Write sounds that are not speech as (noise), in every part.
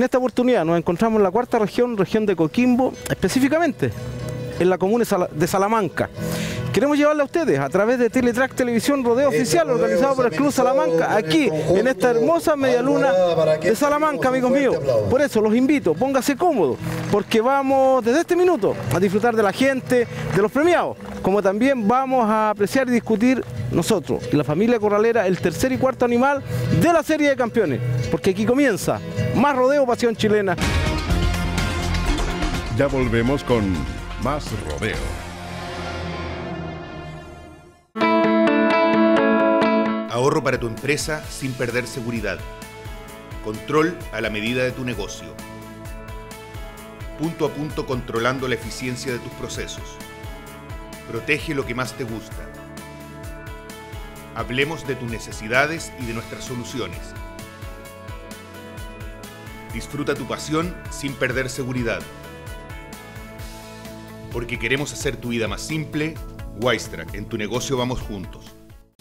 En esta oportunidad nos encontramos en la cuarta región, región de Coquimbo, específicamente en la comuna de Salamanca. Queremos llevarle a ustedes a través de Teletrack Televisión Rodeo este Oficial organizado por el Club Salamanca aquí en esta hermosa media luna de Salamanca, amigos míos. Por eso los invito, póngase cómodo, porque vamos desde este minuto a disfrutar de la gente, de los premiados, como también vamos a apreciar y discutir nosotros y la familia corralera el tercer y cuarto animal de la serie de campeones, porque aquí comienza más rodeo pasión chilena. Ya volvemos con más rodeo. Ahorro para tu empresa sin perder seguridad. Control a la medida de tu negocio. Punto a punto controlando la eficiencia de tus procesos. Protege lo que más te gusta. Hablemos de tus necesidades y de nuestras soluciones. Disfruta tu pasión sin perder seguridad. Porque queremos hacer tu vida más simple, Wistrack, en tu negocio vamos juntos.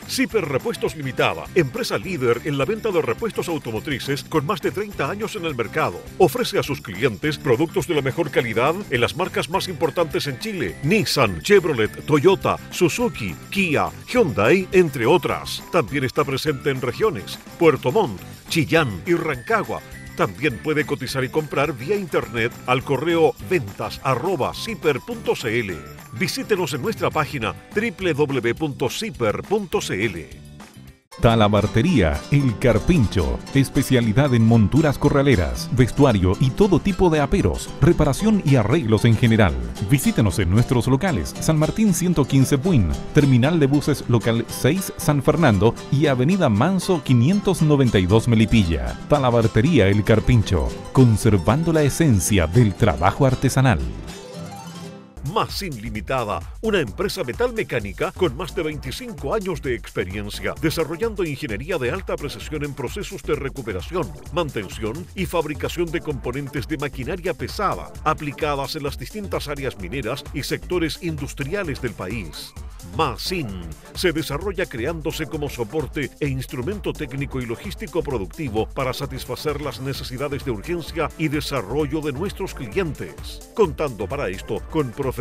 Ciper Repuestos Limitada, empresa líder en la venta de repuestos automotrices con más de 30 años en el mercado. Ofrece a sus clientes productos de la mejor calidad en las marcas más importantes en Chile: Nissan, Chevrolet, Toyota, Suzuki, Kia, Hyundai, entre otras. También está presente en regiones: Puerto Montt, Chillán y Rancagua también puede cotizar y comprar vía internet al correo ventas.ciper.cl. Visítenos en nuestra página www.ciper.cl. Talabartería El Carpincho, especialidad en monturas corraleras, vestuario y todo tipo de aperos, reparación y arreglos en general. Visítenos en nuestros locales San Martín 115 Buin, Terminal de Buses Local 6 San Fernando y Avenida Manso 592 Melipilla. Talabartería El Carpincho, conservando la esencia del trabajo artesanal. Sin Limitada, una empresa metalmecánica con más de 25 años de experiencia, desarrollando ingeniería de alta precisión en procesos de recuperación, mantención y fabricación de componentes de maquinaria pesada, aplicadas en las distintas áreas mineras y sectores industriales del país. Masin se desarrolla creándose como soporte e instrumento técnico y logístico productivo para satisfacer las necesidades de urgencia y desarrollo de nuestros clientes, contando para esto con profesionales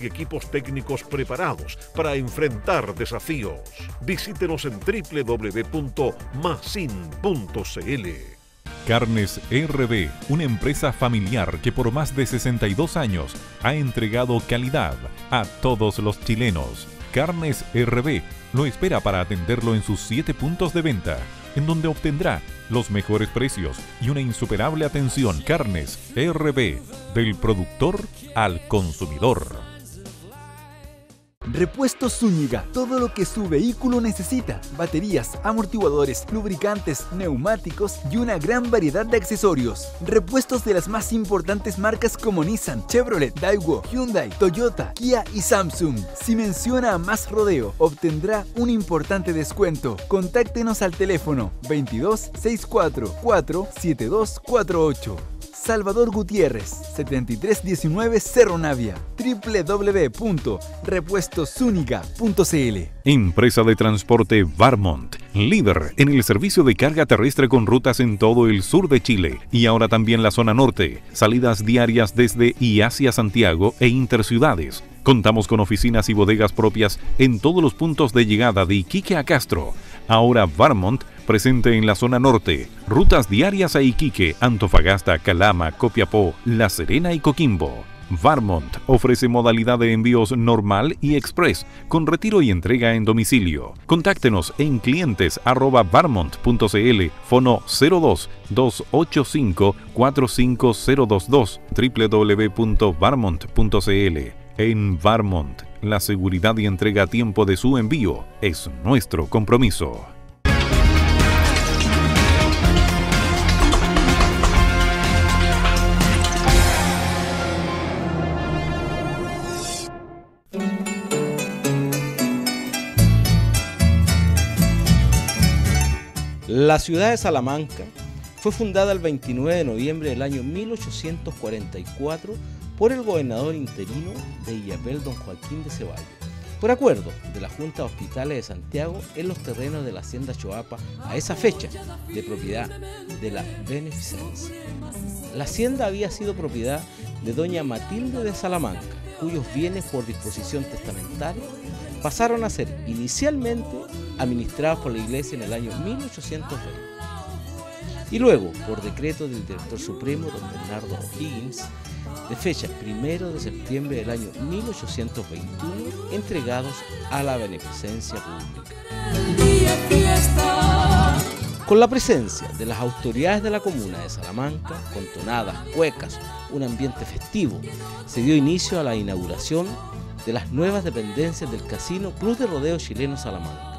y equipos técnicos preparados para enfrentar desafíos. Visítenos en www.masin.cl. Carnes RB, una empresa familiar que por más de 62 años ha entregado calidad a todos los chilenos Carnes RB lo espera para atenderlo en sus siete puntos de venta, en donde obtendrá los mejores precios y una insuperable atención. Carnes RB, del productor al consumidor. Repuestos Zúñiga, todo lo que su vehículo necesita. Baterías, amortiguadores, lubricantes, neumáticos y una gran variedad de accesorios. Repuestos de las más importantes marcas como Nissan, Chevrolet, Daewoo, Hyundai, Toyota, Kia y Samsung. Si menciona a Más Rodeo, obtendrá un importante descuento. Contáctenos al teléfono 22 64 4 7248. Salvador Gutiérrez, 7319 Cerro Navia, www.repuestosúnica.cl. Empresa de transporte Varmont, líder en el servicio de carga terrestre con rutas en todo el sur de Chile y ahora también la zona norte, salidas diarias desde y hacia Santiago e interciudades. Contamos con oficinas y bodegas propias en todos los puntos de llegada de Iquique a Castro. Ahora Varmont presente en la zona norte, rutas diarias a Iquique, Antofagasta, Calama, Copiapó, La Serena y Coquimbo. Varmont ofrece modalidad de envíos normal y express, con retiro y entrega en domicilio. Contáctenos en clientes varmont.cl, fono 02 285 45022 www.varmont.cl. En Varmont, la seguridad y entrega a tiempo de su envío es nuestro compromiso. La ciudad de Salamanca fue fundada el 29 de noviembre del año 1844 por el gobernador interino de Illapel, don Joaquín de Ceballos. por acuerdo de la Junta de Hospitales de Santiago en los terrenos de la Hacienda Choapa a esa fecha de propiedad de la Beneficencia. La hacienda había sido propiedad de doña Matilde de Salamanca, cuyos bienes por disposición testamentaria pasaron a ser inicialmente administrados por la iglesia en el año 1820 y luego, por decreto del director supremo, don Bernardo O'Higgins, de fecha 1 de septiembre del año 1821, entregados a la beneficencia pública. Con la presencia de las autoridades de la comuna de Salamanca, con tonadas, cuecas, un ambiente festivo, se dio inicio a la inauguración de las nuevas dependencias del Casino Club de Rodeo Chileno Salamanca,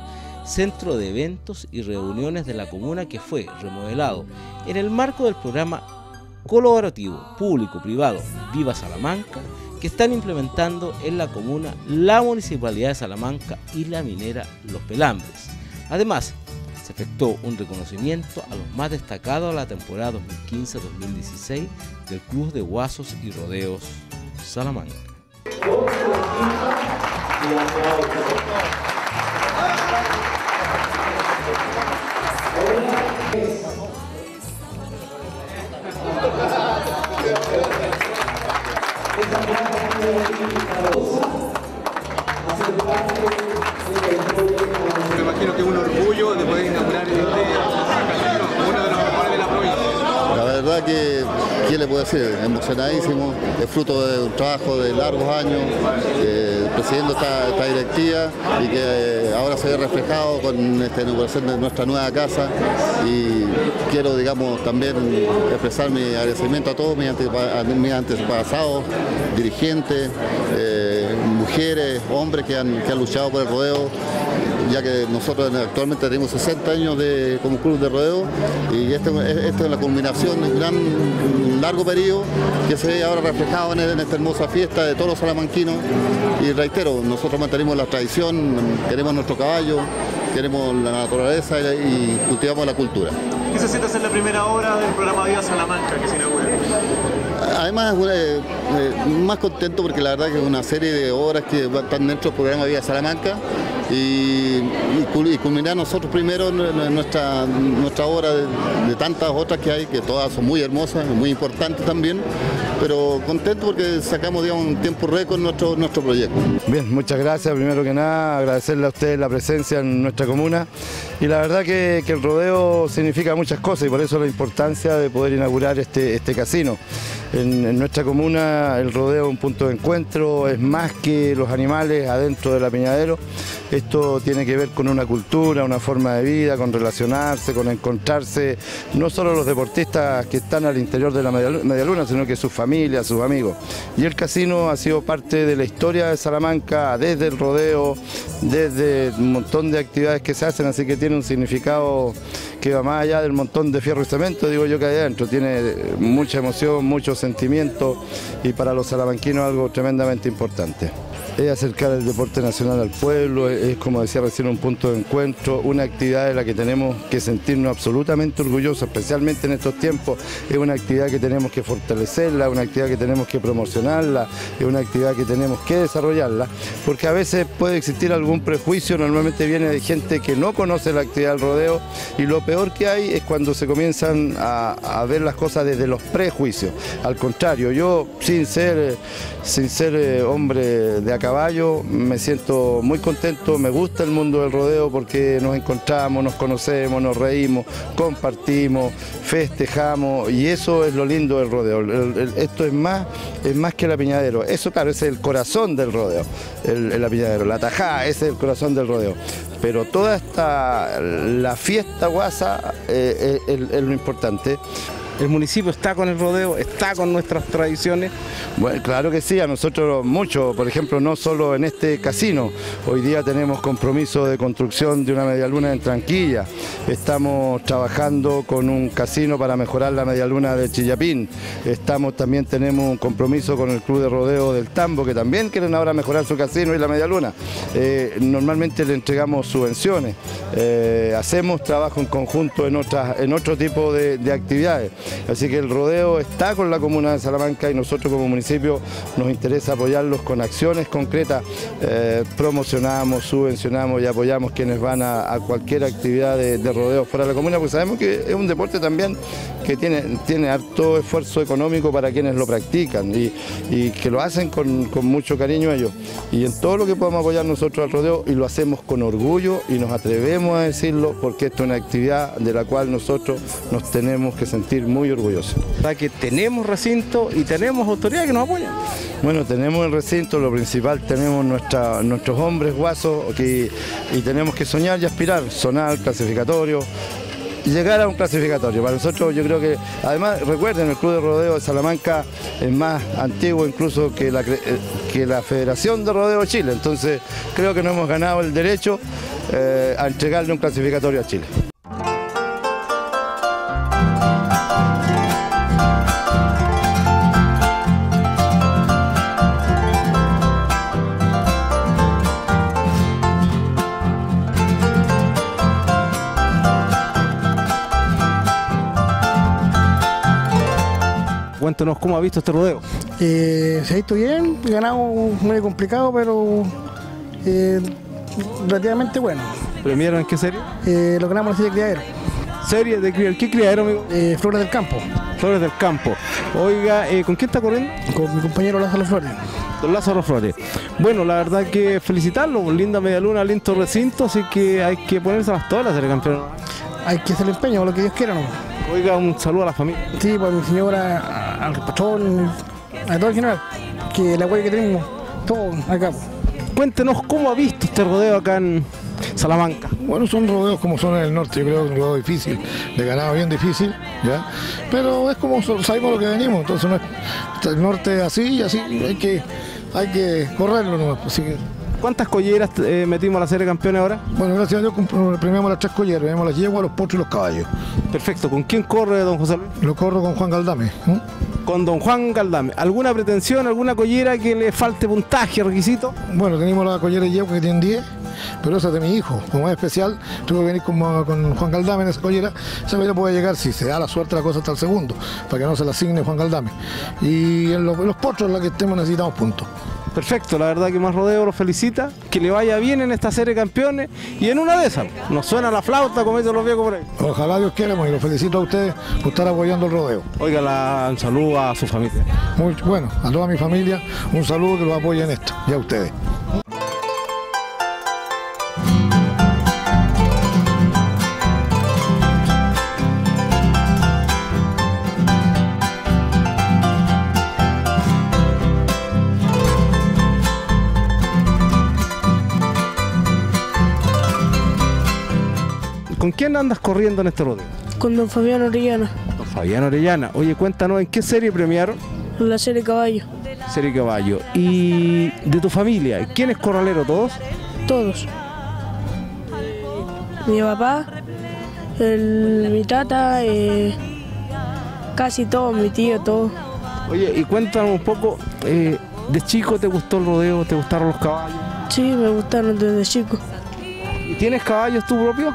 centro de eventos y reuniones de la comuna que fue remodelado en el marco del programa colaborativo público-privado Viva Salamanca que están implementando en la comuna la Municipalidad de Salamanca y la minera Los Pelambres. Además, se efectuó un reconocimiento a los más destacados de la temporada 2015-2016 del Club de Guasos y Rodeos Salamanca. ¿Qué le puedo decir? Emocionadísimo, es fruto de un trabajo de largos años, presidiendo esta, directiva y que ahora se ve reflejado con esta inauguración de nuestra nueva casa y quiero, digamos, también expresar mi agradecimiento a todos mis, antepasados, dirigentes, eh, mujeres, hombres que han, que han luchado por el rodeo ya que nosotros actualmente tenemos 60 años de, como club de rodeo y esta este es la culminación gran largo periodo que se ve ahora reflejado en, esta hermosa fiesta de todos los salamanquinos y reitero, nosotros mantenemos la tradición, queremos nuestro caballo, queremos la naturaleza y, cultivamos la cultura. ¿Qué se siente ser la primera obra del programa Viva Salamanca que se inaugura? Además, eh, eh, más contento porque la verdad que es una serie de obras que están dentro del programa Vía Salamanca y, y cul- y culminar nosotros primero nuestra, nuestra obra de, tantas otras que hay, que todas son muy hermosas, muy importantes también, pero contento porque sacamos un tiempo récord nuestro, nuestro proyecto. Bien, muchas gracias. Primero que nada, agradecerle a ustedes la presencia en nuestra comuna. Y la verdad que, que el rodeo significa muchas cosas y por eso la importancia de poder inaugurar este, este casino. En, nuestra comuna el rodeo es un punto de encuentro, es más que los animales adentro del apiñadero. Esto tiene que ver con una cultura, una forma de vida, con relacionarse, con encontrarse, no solo los deportistas que están al interior de la media media luna, sino que sus familias, sus amigos. Y el casino ha sido parte de la historia de Salamanca, desde el rodeo, desde un montón de actividades que se hacen, así que tiene un significado que va más allá del montón de fierro y cemento, digo yo que hay adentro, tiene mucha emoción, mucho sentimiento y para los salamanquinos algo tremendamente importante. Es acercar el deporte nacional al pueblo, es, como decía recién un punto de encuentro, una actividad de la que tenemos que sentirnos absolutamente orgullosos, especialmente en estos tiempos, es una actividad que tenemos que fortalecerla, una actividad que tenemos que promocionarla, es una actividad que tenemos que desarrollarla, porque a veces puede existir algún prejuicio, normalmente viene de gente que no conoce la actividad del rodeo y lo peor que hay es cuando se comienzan a, ver las cosas desde los prejuicios. Al contrario, yo sin ser, sin ser eh, hombre de a me siento muy contento, me gusta el mundo del rodeo porque nos encontramos, nos conocemos, nos reímos, compartimos, festejamos y eso es lo lindo del rodeo. Esto es más, es más que el apiñadero. Eso claro, es el corazón del rodeo, el, el apiñadero, la tajada, ese es el corazón del rodeo. Pero toda esta, la fiesta guasa eh, eh, es lo importante. El municipio está con el rodeo, está con nuestras tradiciones. Bueno, claro que sí, a nosotros mucho, por ejemplo, no solo en este casino, hoy día tenemos compromiso de construcción de una medialuna en Tranquilla, estamos trabajando con un casino para mejorar la medialuna de Chillapín, estamos también tenemos un compromiso con el Club de Rodeo del Tambo, que también quieren ahora mejorar su casino y la medialuna. Eh, normalmente le entregamos subvenciones, eh, hacemos trabajo en conjunto en, otras, en otro tipo de, de actividades. Así que el rodeo está con la comuna de Salamanca y nosotros como municipio nos interesa apoyarlos con acciones concretas. Eh, promocionamos, subvencionamos y apoyamos quienes van a, cualquier actividad de, rodeo fuera de la comuna, porque sabemos que es un deporte también que tiene, tiene harto esfuerzo económico para quienes lo practican y, que lo hacen con, con mucho cariño ellos. Y en todo lo que podamos apoyar nosotros al rodeo y lo hacemos con orgullo y nos atrevemos a decirlo porque esto es una actividad de la cual nosotros nos tenemos que sentir muy orgullosos. Que tenemos recinto y tenemos autoridades que nos apoyan. Bueno, tenemos el recinto, lo principal, tenemos nuestra, nuestros hombres guasos que, y tenemos que soñar y aspirar, sonar, clasificatorio, llegar a un clasificatorio. Para nosotros yo creo que, además recuerden, el Club de Rodeo de Salamanca es más antiguo incluso que la, que la Federación de Rodeo de Chile, entonces creo que no hemos ganado el derecho eh, a entregarle un clasificatorio a Chile. Cuéntanos cómo ha visto este rodeo. Eh, se ha visto bien, ganado muy complicado, pero eh, relativamente bueno. ¿Premiaron en qué serie? Eh, lo ganamos en la serie de criadero. ¿Serie de criadero? ¿Qué criadero, amigo? Eh, Flores del Campo. Flores del Campo. Oiga, ¿con quién está corriendo? Con mi compañero Lázaro Flores. Don Lázaro Flores. Bueno, la verdad que felicitarlo, linda media luna, lindo recinto, así que hay que ponerse las todas ser campeón. Hay que hacer el empeño, lo que Dios quiera, ¿no? Oiga, un saludo a la familia. Sí, pues mi señora, al patrón, a todo el general, que la huella que tenemos, todo acá. Cuéntenos cómo ha visto este rodeo acá en Salamanca. Bueno, son rodeos como son en el norte, yo creo que es un rodeo difícil, de ganado bien difícil, ¿ya? Pero es como sabemos lo que venimos, entonces no es, el norte así y así, hay que, hay que correrlo nomás. Así que, ¿Cuántas colleras eh, metimos a la serie de campeones ahora? Bueno, gracias a Dios premiamos las tres colleras, premiamos las yeguas, los potros y los caballos. Perfecto. ¿Con quién corre don José Luis? Lo corro con Juan Galdame. Con don Juan Galdame. ¿Alguna pretensión, alguna collera que le falte puntaje, requisito? Bueno, tenemos la collera de yegua que tiene 10 pero esa es de mi hijo, como es especial, tuve que venir con, con Juan Galdame en esa collera, esa collera puede llegar, si se da la suerte, la cosa hasta el segundo, para que no se la asigne Juan Galdame. Y en los, los potros, en la que estemos, necesitamos puntos. Perfecto, la verdad que más rodeo lo felicita, que le vaya bien en esta serie de campeones y en una de esas, nos suena la flauta como dicen los viejos por ahí. Ojalá Dios quiera, y lo felicito a ustedes por estar apoyando el rodeo. Oiga, un saludo a su familia. Muy bueno, a toda mi familia, un saludo que los apoye en esto y a ustedes. ¿Con quién andas corriendo en este rodeo? Con don Fabián Orellana. Don Fabián Orellana. Oye, cuéntanos, ¿en qué serie premiaron? En la serie Caballo. Serie Caballo. ¿Y de tu familia? ¿Quién es corralero? ¿Todos? Todos. Mi papá, mi tata, eh, casi todo, mi tío, todo. Oye, y cuéntanos un poco, eh, ¿de chico te gustó el rodeo? ¿Te gustaron los caballos? Sí, me gustaron desde chico. ¿Y tienes caballos tú propio?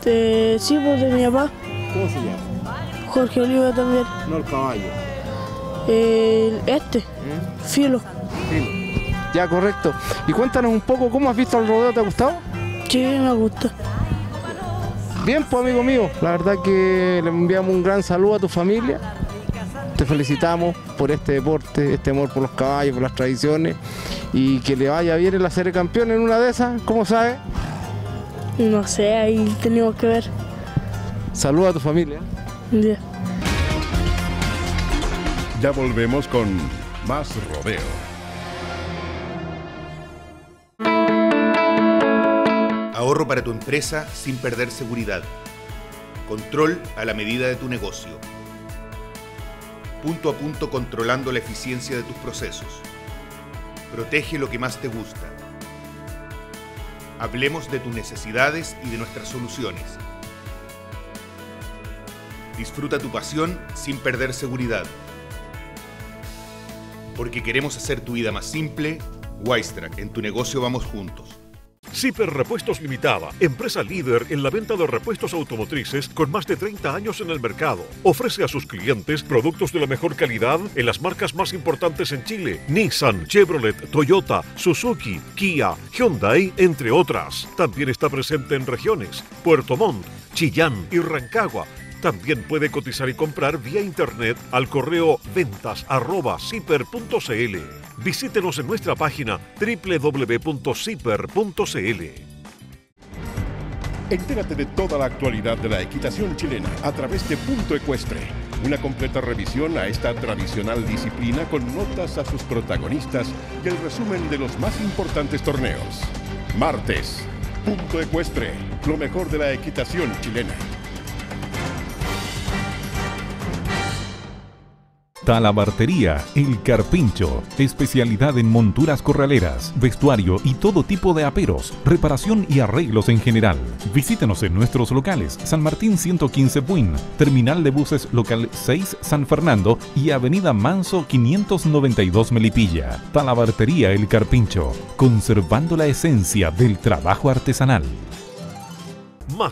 Este, sí, pues de mi papá. ¿Cómo se llama? Jorge Oliva también. No el caballo. este, ¿Eh? Filo. Filo. Ya, correcto. Y cuéntanos un poco, ¿cómo has visto el rodeo? ¿Te ha gustado? Sí, me gusta. Bien, pues amigo mío, la verdad que le enviamos un gran saludo a tu familia. Te felicitamos por este deporte, este amor por los caballos, por las tradiciones y que le vaya bien en la serie campeón en una de esas, ¿cómo sabes? No sé, ahí tenemos que ver. Saluda a tu familia. Ya. Ya volvemos con más rodeo. Ahorro para tu empresa sin perder seguridad. Control a la medida de tu negocio. Punto a punto controlando la eficiencia de tus procesos. Protege lo que más te gusta Hablemos de tus necesidades y de nuestras soluciones. Disfruta tu pasión sin perder seguridad. Porque queremos hacer tu vida más simple, Wistra, en tu negocio vamos juntos. Zipper Repuestos Limitada, empresa líder en la venta de repuestos automotrices con más de 30 años en el mercado. Ofrece a sus clientes productos de la mejor calidad en las marcas más importantes en Chile: Nissan, Chevrolet, Toyota, Suzuki, Kia, Hyundai, entre otras. También está presente en regiones Puerto Montt, Chillán y Rancagua también puede cotizar y comprar vía internet al correo ventas Visítenos en nuestra página www.zipper.cl. Entérate de toda la actualidad de la equitación chilena a través de Punto Ecuestre, una completa revisión a esta tradicional disciplina con notas a sus protagonistas y el resumen de los más importantes torneos. Martes, Punto Ecuestre, lo mejor de la equitación chilena. Talabartería El Carpincho. Especialidad en monturas corraleras, vestuario y todo tipo de aperos, reparación y arreglos en general. Visítenos en nuestros locales San Martín 115 Buin, Terminal de Buses Local 6 San Fernando y Avenida Manso 592 Melipilla. Talabartería El Carpincho, conservando la esencia del trabajo artesanal.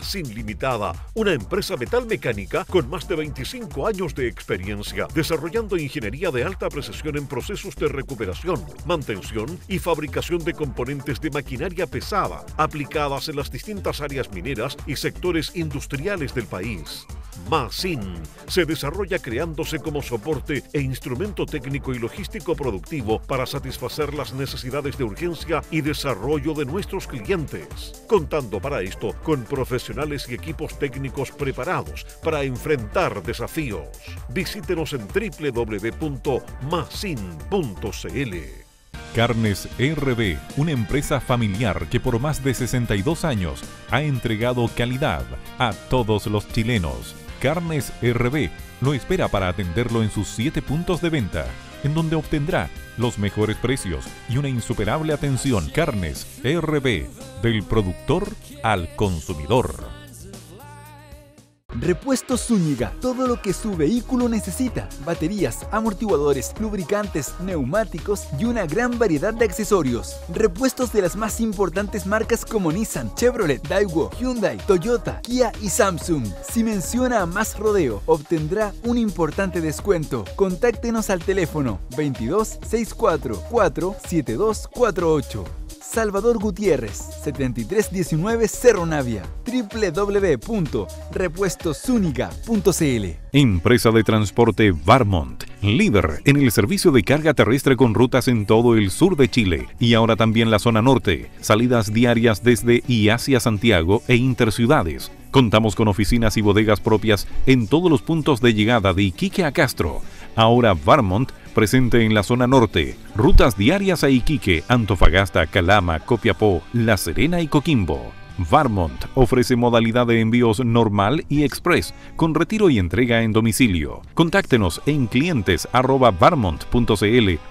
Sin Limitada, una empresa metalmecánica con más de 25 años de experiencia, desarrollando ingeniería de alta precisión en procesos de recuperación, mantención y fabricación de componentes de maquinaria pesada, aplicadas en las distintas áreas mineras y sectores industriales del país. Masin se desarrolla creándose como soporte e instrumento técnico y logístico productivo para satisfacer las necesidades de urgencia y desarrollo de nuestros clientes, contando para esto con profesionales y equipos técnicos preparados para enfrentar desafíos. Visítenos en www.masin.cl. Carnes RB, una empresa familiar que por más de 62 años ha entregado calidad a todos los chilenos. Carnes RB lo espera para atenderlo en sus siete puntos de venta, en donde obtendrá los mejores precios y una insuperable atención. Carnes RB, del productor al consumidor. Repuestos Zúñiga, todo lo que su vehículo necesita. Baterías, amortiguadores, lubricantes, neumáticos y una gran variedad de accesorios. Repuestos de las más importantes marcas como Nissan, Chevrolet, Daewoo, Hyundai, Toyota, Kia y Samsung. Si menciona a Más Rodeo, obtendrá un importante descuento. Contáctenos al teléfono 22 64 4 7248. Salvador Gutiérrez, 7319 Cerro Navia, www.repuestosúnica.cl. Empresa de transporte Varmont, líder en el servicio de carga terrestre con rutas en todo el sur de Chile y ahora también la zona norte, salidas diarias desde y hacia Santiago e interciudades. Contamos con oficinas y bodegas propias en todos los puntos de llegada de Iquique a Castro. Ahora Varmont presente en la zona norte, rutas diarias a Iquique, Antofagasta, Calama, Copiapó, La Serena y Coquimbo. Varmont ofrece modalidad de envíos normal y express, con retiro y entrega en domicilio. Contáctenos en clientes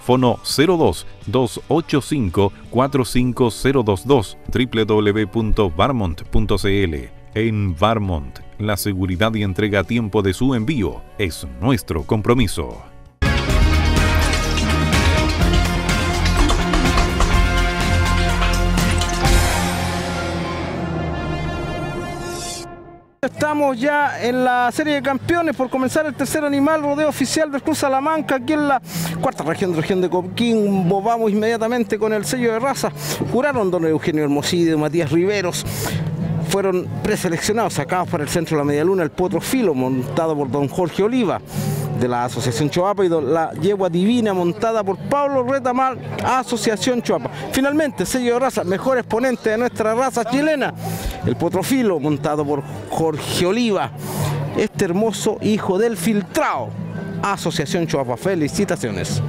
fono 02 285 45022 www.varmont.cl. En Varmont, la seguridad y entrega a tiempo de su envío es nuestro compromiso. Estamos ya en la serie de campeones por comenzar el tercer animal rodeo oficial del Club Salamanca aquí en la cuarta región de región de Coquimbo. Vamos inmediatamente con el sello de raza. Juraron don Eugenio Hermosidio, Matías Riveros. Fueron preseleccionados, sacados para el centro de la media luna, el potro filo montado por don Jorge Oliva de la Asociación Choapa y la yegua divina montada por Pablo Retamal, Asociación Choapa. Finalmente, sello de raza, mejor exponente de nuestra raza chilena, el potrofilo montado por Jorge Oliva, este hermoso hijo del filtrado. Asociación Choapa, felicitaciones.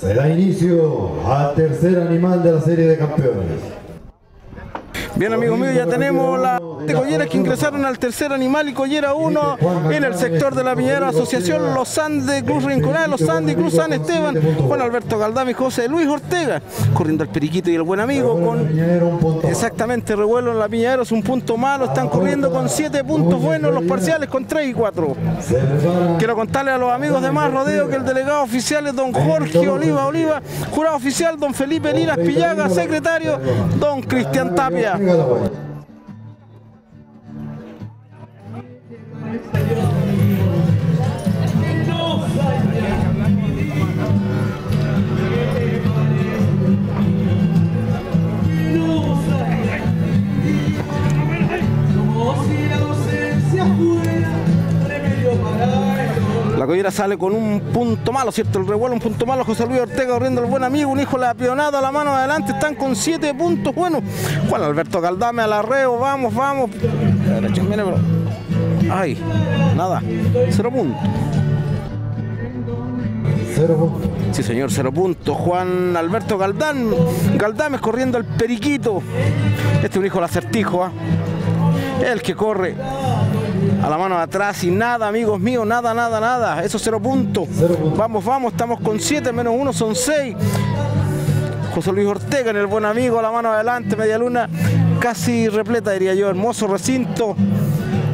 Se da inicio al tercer animal de la serie de campeones. Bien amigos míos, ya tenemos las colleras que ingresaron al tercer animal y collera 1 en el sector de la Piñera Asociación Los Andes, Cruz Rinconada, Los Andes, Cruz San Esteban, Juan Alberto Galdame y José Luis Ortega, corriendo el periquito y el buen amigo con exactamente revuelo en la Piñera, es un punto malo, están corriendo con 7 puntos buenos los parciales con 3 y 4. Quiero contarle a los amigos de más rodeo que el delegado oficial es don Jorge Oliva Oliva, jurado oficial don Felipe Liras Pillaga, secretario don Cristian Tapia. がらはいい。Collera sale con un punto malo, ¿cierto? El revuelo, un punto malo. José Luis Ortega corriendo el buen amigo, un hijo de la pionada, la mano adelante, están con siete puntos. Bueno, Juan Alberto Caldame al arreo, vamos, vamos. Derecho, mire, bro. Ay, nada, cero puntos. Cero puntos. Sí, señor, cero puntos. Juan Alberto Galdán, Galdames corriendo el periquito. Este es un hijo del acertijo, ¿ah? El que corre a la mano de atrás y nada, amigos míos, nada, nada, nada. Eso cero puntos. Vamos, vamos, estamos con siete menos uno son seis. José Luis Ortega en el buen amigo, a la mano adelante, media luna casi repleta, diría yo. Hermoso recinto.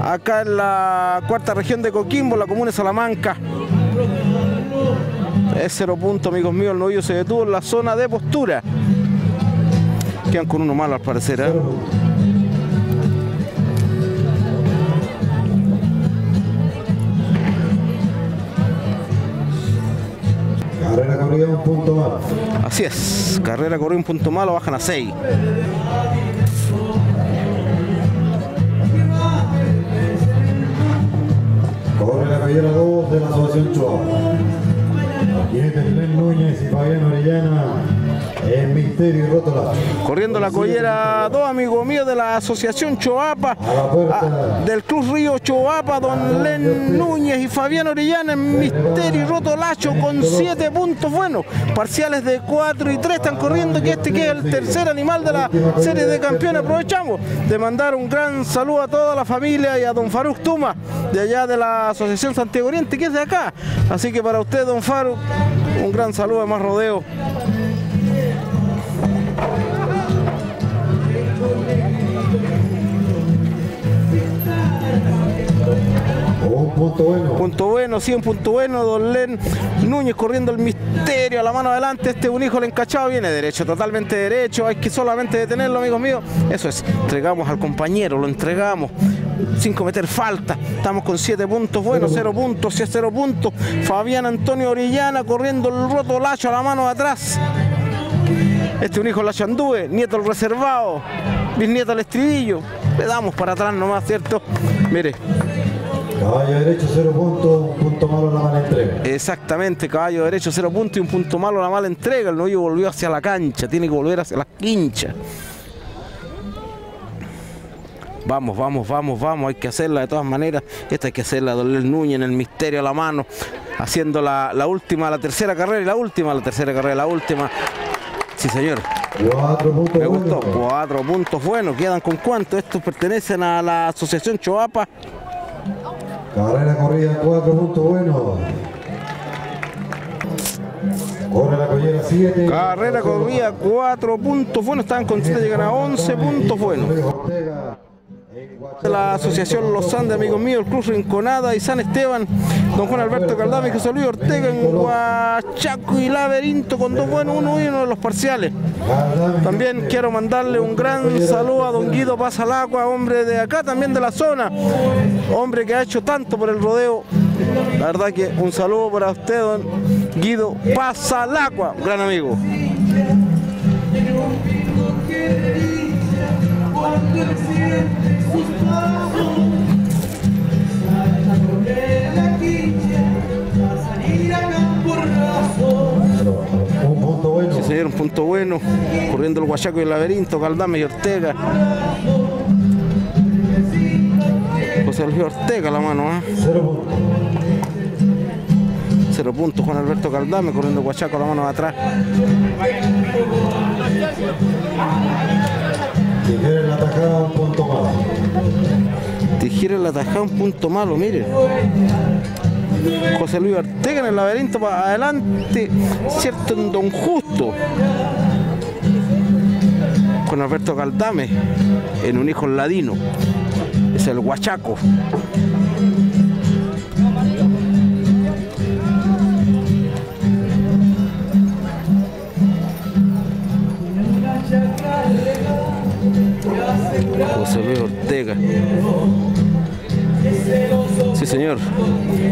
Acá en la cuarta región de Coquimbo, la comuna de Salamanca. Es cero puntos, amigos míos. El novillo se detuvo en la zona de postura. Quedan con uno malo al parecer. ¿eh? Corrida un punto malo. Así es, carrera corrió un punto malo, bajan a 6. Corre la caballera 2 de la Asociación es Belén Núñez y Fabián Orellana. Misterio y. Corriendo la collera, dos amigos míos de la Asociación Choapa, del Cruz Río Choapa, don Len Núñez y Fabián Orellana en Misterio y Rotolacho con siete puntos buenos, parciales de 4 y 3 están corriendo, que este que es el tercer animal de la serie de campeones. Aprovechamos de mandar un gran saludo a toda la familia y a don Faruk Tuma, de allá de la Asociación Santiago Oriente, que es de acá. Así que para usted, don Faruk, un gran saludo más rodeo. Punto bueno. Punto bueno, sí, un punto bueno. Don Len Núñez corriendo el misterio a la mano adelante. Este un hijo el encachado viene derecho, totalmente derecho. Hay que solamente detenerlo, amigos míos. Eso es, entregamos al compañero, lo entregamos sin cometer falta. Estamos con siete puntos buenos, cero puntos, sí, cero puntos. Fabián Antonio Orellana corriendo el roto lacho a la mano de atrás. Este un hijo de la Chandúe, nieto el reservado, bisnieto al estribillo. Le damos para atrás nomás, ¿cierto? Mire. Caballo derecho, cero puntos, un punto malo la mala entrega. Exactamente, caballo derecho, cero puntos y un punto malo la mala entrega. El novillo volvió hacia la cancha, tiene que volver hacia la quincha. Vamos, vamos, vamos, vamos, hay que hacerla de todas maneras. Esta hay que hacerla, Don Núñez en el misterio a la mano, haciendo la, la última, la tercera carrera y la última, la tercera carrera, la última. Sí, señor. Cuatro puntos Me gustó. buenos. Cuatro puntos buenos. ¿Quedan con cuánto? Estos pertenecen a la Asociación Choapa. Carrera corrida, cuatro puntos buenos. Corre la collera 7. Carrera corrida, cuatro puntos buenos. Estaban con siete, llegan a 11 puntos buenos. La Asociación Los Andes, amigos míos, el Cruz Rinconada y San Esteban, don Juan Alberto Caldame José Luis Ortega en Huachaco y Laberinto con dos buenos, uno y uno de los parciales. También quiero mandarle un gran saludo a don Guido Pasalacua, hombre de acá, también de la zona, hombre que ha hecho tanto por el rodeo. La verdad que un saludo para usted, don Guido Pasalacua, gran amigo. Un punto bueno. Corriendo el Huachaco y el Laberinto, Caldame y Ortega. José Ortega la mano, ¿eh? Cero puntos. Cero puntos Juan Alberto Caldame corriendo el Huachaco la mano de atrás. Si quieren la tajada, un punto malo. Tijera la tajada, un punto malo, miren. José Luis Ortega en el laberinto para adelante, cierto en Don Justo. Con Alberto Galdame en un hijo ladino. Es el Huachaco. José Luis Ortega. Sí, señor.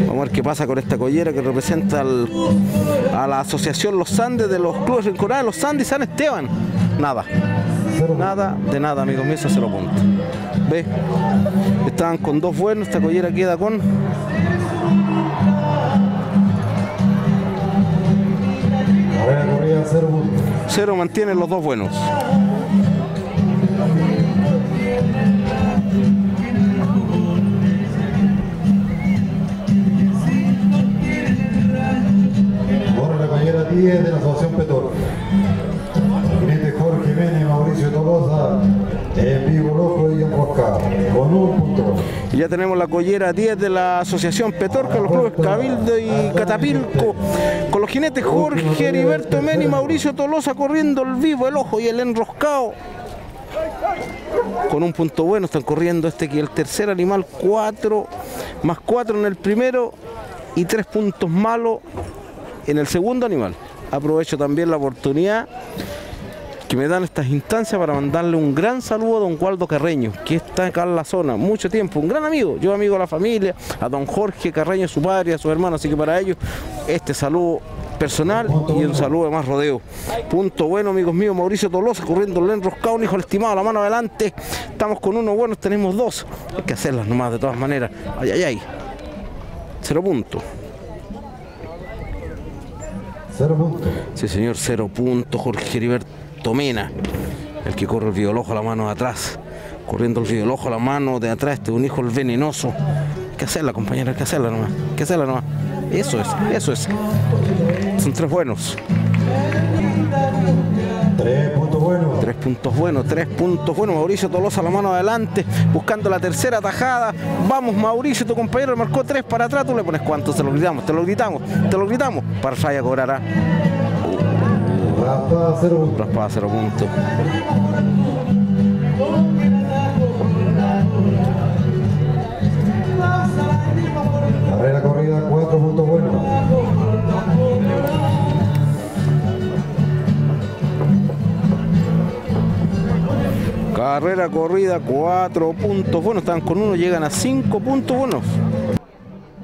Vamos a ver qué pasa con esta collera que representa al- a la asociación Los Andes de los clubes rinconados, Los Andes y San Esteban. Nada. Nada de nada, amigos míos, cero puntos. ¿Ve? Estaban con dos buenos, esta collera queda con cero, mantienen los dos buenos. 10 de la Asociación Petor. Jinete Jorge Jiménez, Mauricio Tolosa, en vivo loco y enroscado, con un punto. Y ya tenemos la collera 10 de la Asociación Petorca, los clubes Cabildo y Catapilco, con los jinetes Jorge Heriberto Meni Mauricio Tolosa corriendo el vivo, el ojo y el enroscado. Con un punto bueno están corriendo este que el tercer animal, 4 más 4 en el primero y 3 puntos malos en el segundo animal. Aprovecho también la oportunidad que me dan estas instancias para mandarle un gran saludo a don Waldo Carreño, que está acá en la zona, mucho tiempo, un gran amigo, yo amigo de la familia, a don Jorge Carreño, su padre, a su hermano, así que para ellos este saludo personal y un saludo de más rodeo. Punto bueno, amigos míos, Mauricio Tolosa corriendo el enroscado, un hijo estimado, la mano adelante, estamos con uno bueno, tenemos dos, hay que hacerlas nomás de todas maneras, ay, ay, ay, cero puntos. Cero puntos. Sí, señor, cero puntos. Jorge Heriberto Mena, el que corre el violojo a la mano de atrás. Corriendo el violojo a la mano de atrás, este es un hijo el venenoso. Hay que hacerla, compañera, hay que hacerla nomás. Hay que hacerla nomás. Eso es, eso es. Son tres buenos. Tres. Tres puntos buenos, tres puntos buenos. Mauricio Tolosa la mano adelante, buscando la tercera tajada. Vamos, Mauricio, tu compañero marcó tres para atrás. Tú le pones cuánto, te lo gritamos, te lo gritamos, te lo gritamos. Para Raya cobrará. Raspada, cero puntos. Raspada, cero puntos. Carrera corrida, cuatro puntos buenos. Están con uno, llegan a cinco puntos buenos.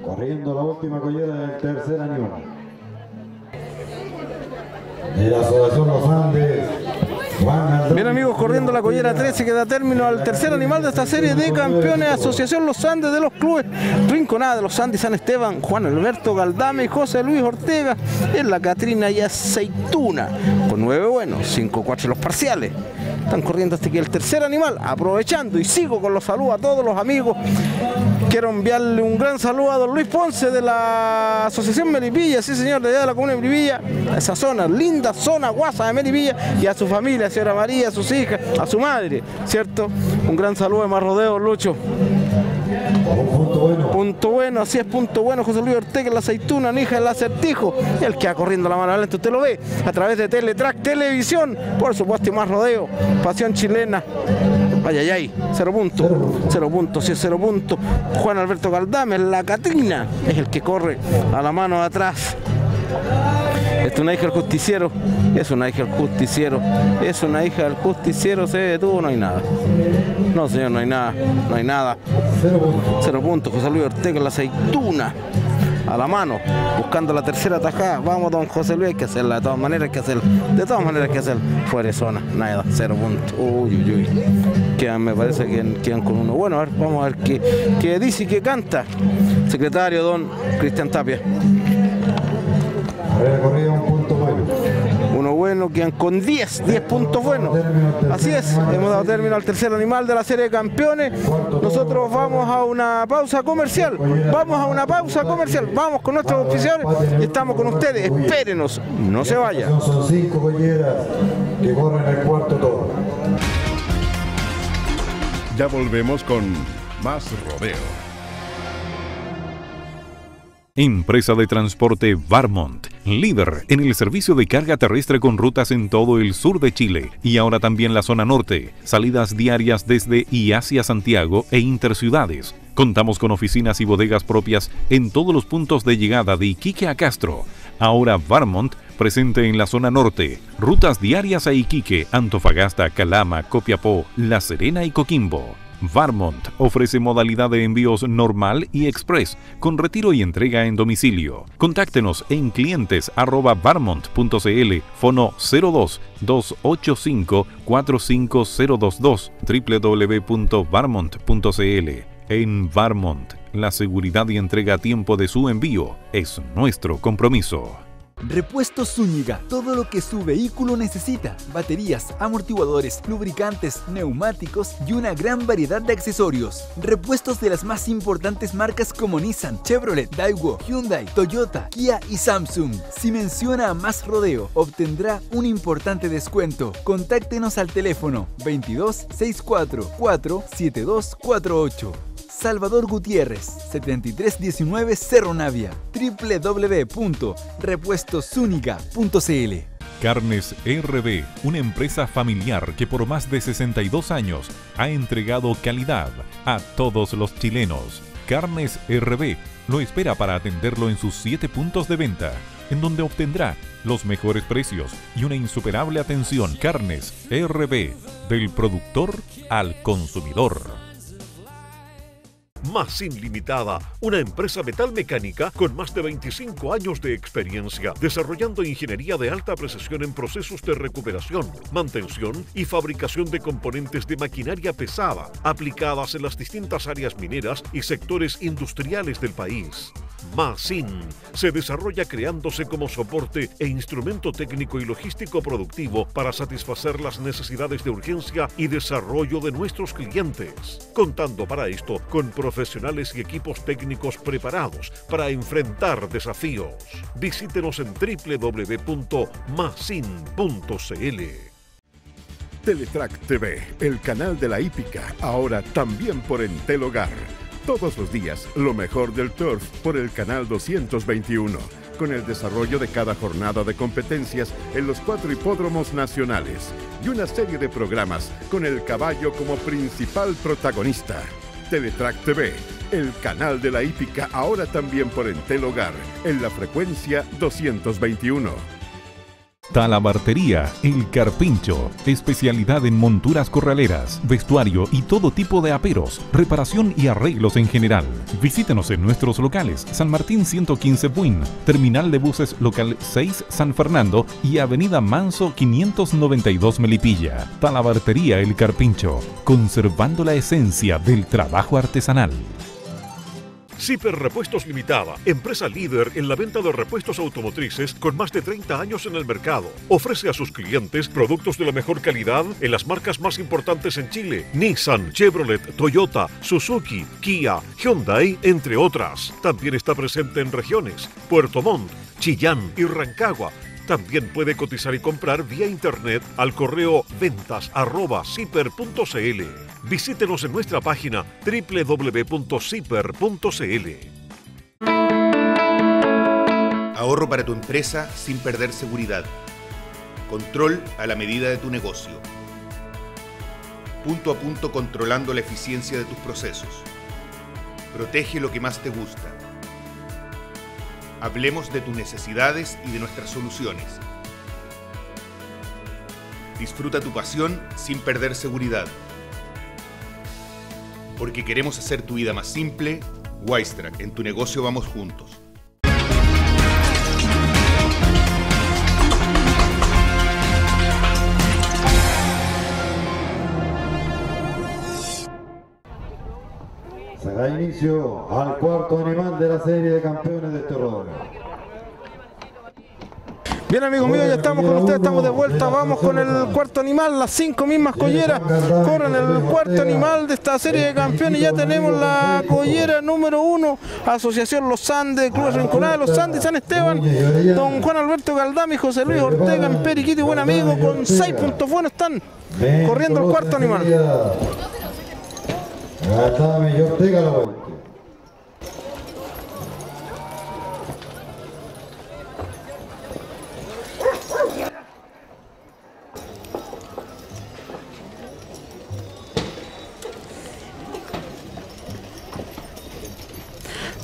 Corriendo la última collera del tercer animal. De la Asociación Los Andes. Bien amigos, corriendo la collera 13 que da término al tercer animal de esta serie de campeones, Asociación Los Andes de los clubes Rinconada de los Andes, San Esteban, Juan Alberto Galdame y José Luis Ortega en la Catrina y Aceituna, con nueve buenos, 5-4 los parciales. Están corriendo hasta que el tercer animal, aprovechando y sigo con los saludos a todos los amigos. Quiero enviarle un gran saludo a don Luis Ponce de la Asociación Melipilla, sí señor, de allá de la comuna de Melipilla, a esa zona, linda zona guasa de Melipilla y a su familia, a señora María, a sus hijas, a su madre, ¿cierto? Un gran saludo de más rodeo, Lucho. punto bueno. Punto bueno, así es punto bueno, José Luis Ortega, la aceituna, hija del acertijo, y el que va corriendo la mano adelante, usted lo ve a través de Teletrack Televisión, por supuesto, y más rodeo, pasión chilena. Ay, ay, ay, cero puntos, cero puntos, sí, cero puntos. Juan Alberto Galdame, la Catrina, es el que corre a la mano de atrás. Esta es una hija del justiciero, es una hija del justiciero, es una hija del justiciero, se detuvo, no hay nada. No, señor, no hay nada, no hay nada. Cero puntos, José Luis Ortega, la aceituna. A la mano, buscando la tercera tajada. Vamos, don José Luis, hay que hacerla. De todas maneras hay que hacerla. De todas maneras hay que hacerla. Fuera de zona, nada, cero puntos. Uy, uy, uy. Quedan, me parece que quedan con uno. Bueno, a ver, vamos a ver qué, qué dice y qué canta. Secretario, don Cristian Tapia. Bueno. Quedan con 10, 10 puntos buenos. Así es, hemos dado término al tercer animal de la serie de campeones. Nosotros vamos a una pausa comercial. Vamos a una pausa comercial. Vamos con nuestros oficiales y estamos con ustedes. Espérenos, no se vaya. Son cinco colleras que corren el cuarto. Ya volvemos con más rodeo. Empresa de transporte Varmont, líder en el servicio de carga terrestre con rutas en todo el sur de Chile y ahora también la zona norte, salidas diarias desde y hacia Santiago e interciudades. Contamos con oficinas y bodegas propias en todos los puntos de llegada de Iquique a Castro. Ahora Varmont presente en la zona norte, rutas diarias a Iquique, Antofagasta, Calama, Copiapó, La Serena y Coquimbo. Varmont ofrece modalidad de envíos normal y express, con retiro y entrega en domicilio. Contáctenos en clientes arroba varmont.cl, fono 02 285 45022 www.varmont.cl. En Varmont, la seguridad y entrega a tiempo de su envío es nuestro compromiso. Repuestos Zúñiga, todo lo que su vehículo necesita. Baterías, amortiguadores, lubricantes, neumáticos y una gran variedad de accesorios. Repuestos de las más importantes marcas como Nissan, Chevrolet, Daewoo, Hyundai, Toyota, Kia y Samsung. Si menciona a Más Rodeo, obtendrá un importante descuento. Contáctenos al teléfono 22 64 4 7248. Salvador Gutiérrez, 7319 Cerro Navia. Carnes RB, una empresa familiar que por más de 62 años ha entregado calidad a todos los chilenos. Carnes RB lo espera para atenderlo en sus 7 puntos de venta, en donde obtendrá los mejores precios y una insuperable atención. Carnes RB, del productor al consumidor. Masin Limitada, una empresa metalmecánica con más de 25 años de experiencia, desarrollando ingeniería de alta precisión en procesos de recuperación, mantención y fabricación de componentes de maquinaria pesada, aplicadas en las distintas áreas mineras y sectores industriales del país. Masin se desarrolla creándose como soporte e instrumento técnico y logístico productivo para satisfacer las necesidades de urgencia y desarrollo de nuestros clientes, contando para esto con profesionales y equipos técnicos preparados para enfrentar desafíos. Visítenos en www.masin.cl. Teletrack TV, el canal de la hípica, ahora también por Entel Hogar. Todos los días, lo mejor del turf por el canal 221, con el desarrollo de cada jornada de competencias en los cuatro hipódromos nacionales y una serie de programas con el caballo como principal protagonista. Teletrack TV, el canal de la hípica, ahora también por Entel Hogar, en la frecuencia 221. Talabartería El Carpincho, especialidad en monturas corraleras, vestuario y todo tipo de aperos, reparación y arreglos en general. Visítenos en nuestros locales San Martín 115 Buin, Terminal de Buses Local 6 San Fernando y Avenida Manso 592 Melipilla. Talabartería El Carpincho, conservando la esencia del trabajo artesanal. Ciper Repuestos Limitada, empresa líder en la venta de repuestos automotrices con más de 30 años en el mercado. Ofrece a sus clientes productos de la mejor calidad en las marcas más importantes en Chile: Nissan, Chevrolet, Toyota, Suzuki, Kia, Hyundai, entre otras. También está presente en regiones: Puerto Montt, Chillán y Rancagua también puede cotizar y comprar vía internet al correo ventas@ciper.cl. Visítenos en nuestra página www.ciper.cl. Ahorro para tu empresa sin perder seguridad. Control a la medida de tu negocio. Punto a punto controlando la eficiencia de tus procesos. Protege lo que más te gusta Hablemos de tus necesidades y de nuestras soluciones. Disfruta tu pasión sin perder seguridad. Porque queremos hacer tu vida más simple, Wistrack, en tu negocio vamos juntos. Da inicio al cuarto animal de la serie de campeones de este rodeo. Bien amigos míos, ya estamos con ustedes, estamos de vuelta, vamos con el cuarto animal, las cinco mismas colleras corren el cuarto animal de esta serie de campeones, ya tenemos la collera número uno, Asociación Los Andes, Cruz Rinconada de Los Andes, San Esteban, don Juan Alberto Galdami, José Luis Ortega, Periquito y buen amigo, con seis puntos buenos están corriendo el cuarto animal. Galdame y Ortega la vuelta.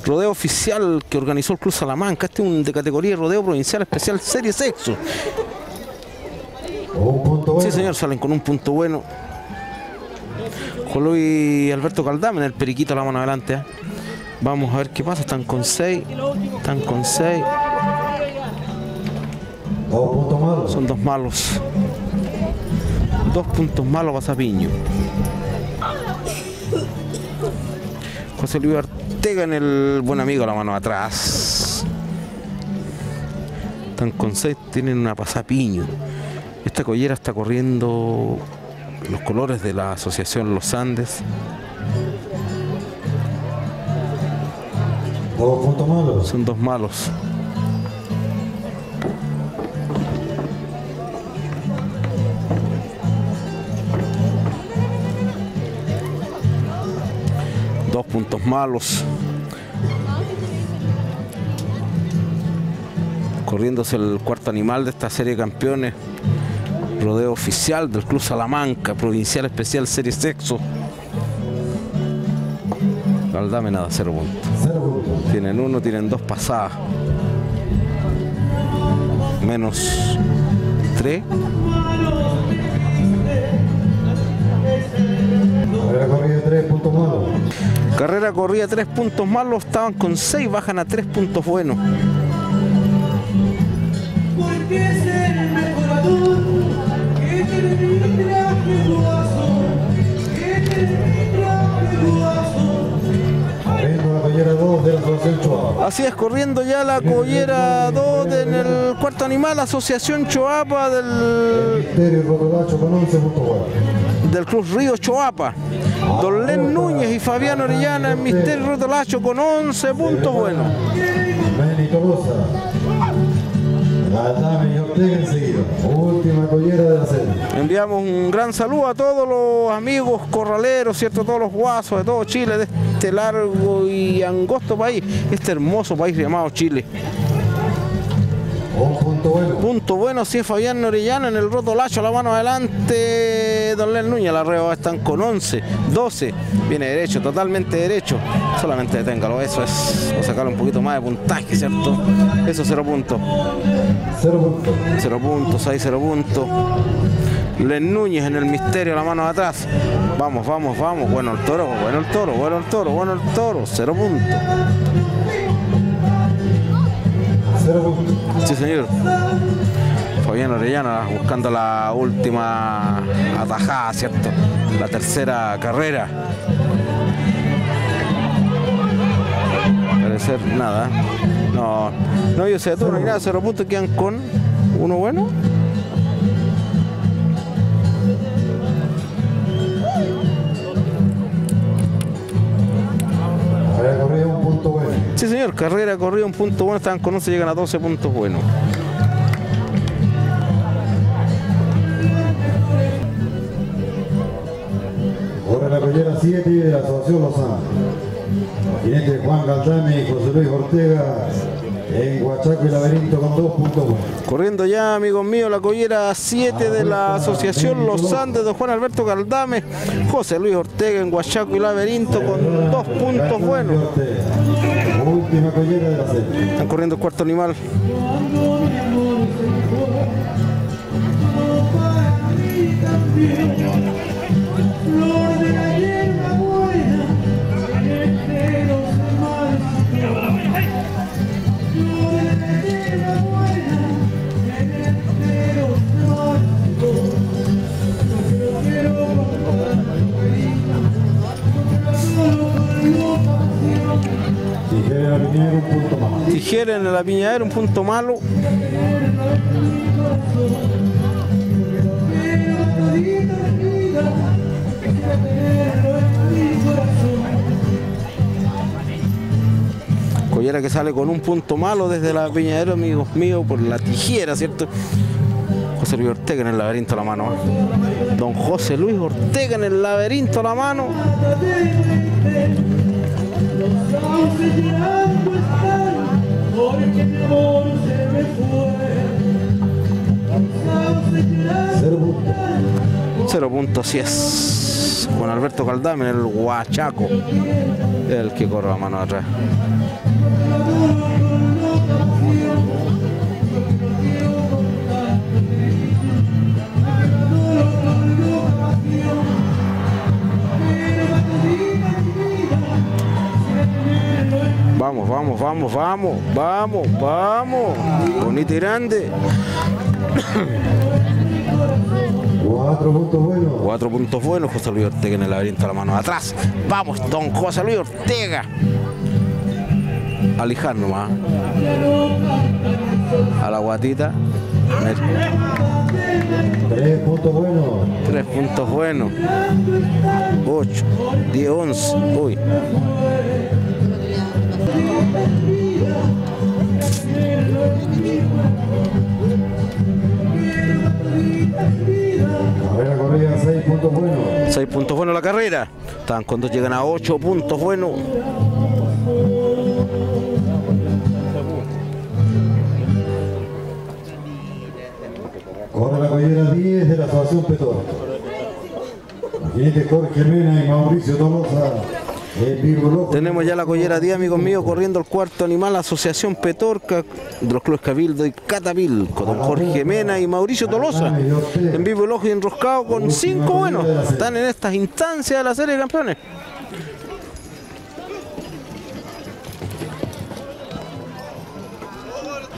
Rodeo oficial que organizó el Club Salamanca. Este es un de categoría rodeo provincial especial serie sexo. Un punto bueno. Sí, señor, salen con un punto bueno. Juan Luis Alberto Caldame en el periquito la mano adelante. ¿eh? Vamos a ver qué pasa. Están con 6. Están con 6. Dos puntos malos. Son dos malos. Dos puntos malos para Sapiño. José Luis Ortega en el buen amigo la mano atrás. Están con 6. Tienen una pasapiño. Esta collera está corriendo los colores de la Asociación Los Andes. Dos puntos malos. Son dos malos. Dos puntos malos. Corriéndose el cuarto animal de esta serie de campeones. Rodeo oficial del Club Salamanca, provincial especial serie sexo. Dame nada, cero puntos. Cero puntos. Tienen uno, tienen dos pasadas. Menos tres. Carrera corrida tres puntos malos. Carrera corrida tres puntos malos, estaban con seis, bajan a tres puntos buenos. Porque es el mejorador Así es, corriendo ya la collera 2 en el cuarto animal, Asociación Choapa del, Misterio y Rotolacho con 11 puntos buenos. del Club Río Choapa. Don Len Núñez y Fabián Orellana en Misterio Rotolacho con 11 puntos buenos. Enviamos un gran saludo a todos los amigos corraleros, ¿cierto? Todos los guasos de todo Chile, de este largo y angosto país, este hermoso país llamado Chile. Un punto bueno. Punto bueno, sí, Fabián Orellana en el roto lacho, la mano adelante, Don Len Núñez, la reba están con 11, 12, viene derecho, totalmente derecho, solamente deténgalo, eso es, o sacarle un poquito más de puntaje, ¿cierto? Eso cero puntos, Cero puntos. cero puntos, ahí cero puntos. Len Núñez en el misterio, la mano de atrás. Vamos, vamos, vamos. Bueno el toro, bueno el toro, bueno el toro, bueno el toro. Cero puntos. Sí, señor. Fabián Orellana buscando la última atajada, ¿cierto? La tercera carrera. Parecer nada. No, no, yo sé, tú no nada, cero puntos quedan con uno bueno. Señor, carrera corrida un punto bueno, estaban con 11, llegan a 12 puntos buenos. Corre la collera 7 de la Asociación Los Andes. Jinete Juan Galdame y José Luis Ortega en Huachaco y Laberinto con dos puntos buenos. Corriendo ya, amigos míos, la collera 7 de la Asociación Los Andes de Juan Alberto Galdame, José Luis Ortega en Huachaco y Laberinto con dos puntos buenos. Última collera de la serie. Están corriendo el cuarto animal. Tijera Piñero un punto más. Tijera en la un punto malo. Collera que sale con un punto malo desde la piñadera, amigos míos, por la tijera, ¿cierto? José Luis Ortega en el laberinto a la mano. Don José Luis Ortega en el laberinto a la mano. Los sauces Cero puntos, así es. Juan Alberto Caldame el Huachaco. El que corre la mano atrás. Vamos, vamos, vamos, vamos, vamos, vamos. Bonito y grande. Cuatro puntos buenos. Cuatro puntos buenos, José Luis Ortega en el laberinto a la mano atrás. Vamos, don José Luis Ortega. A lijar nomás. A la guatita. Tres puntos buenos. Tres puntos buenos. Ocho, diez, once. Uy. Carrera corrida, seis puntos buenos. La carrera. Están cuando llegan a ocho puntos buenos. Corre la collera 10 de la Asociación Petor. Jinete Jorge Mena y Mauricio Tolosa. Tenemos ya la collera 10, amigos míos, corriendo el cuarto animal, Asociación Petorca, de los clubes Cabildo y Catapilco, don Jorge Mena y Mauricio Tolosa. En vivo el ojo y enroscado con cinco buenos. Están en estas instancias de la serie de campeones.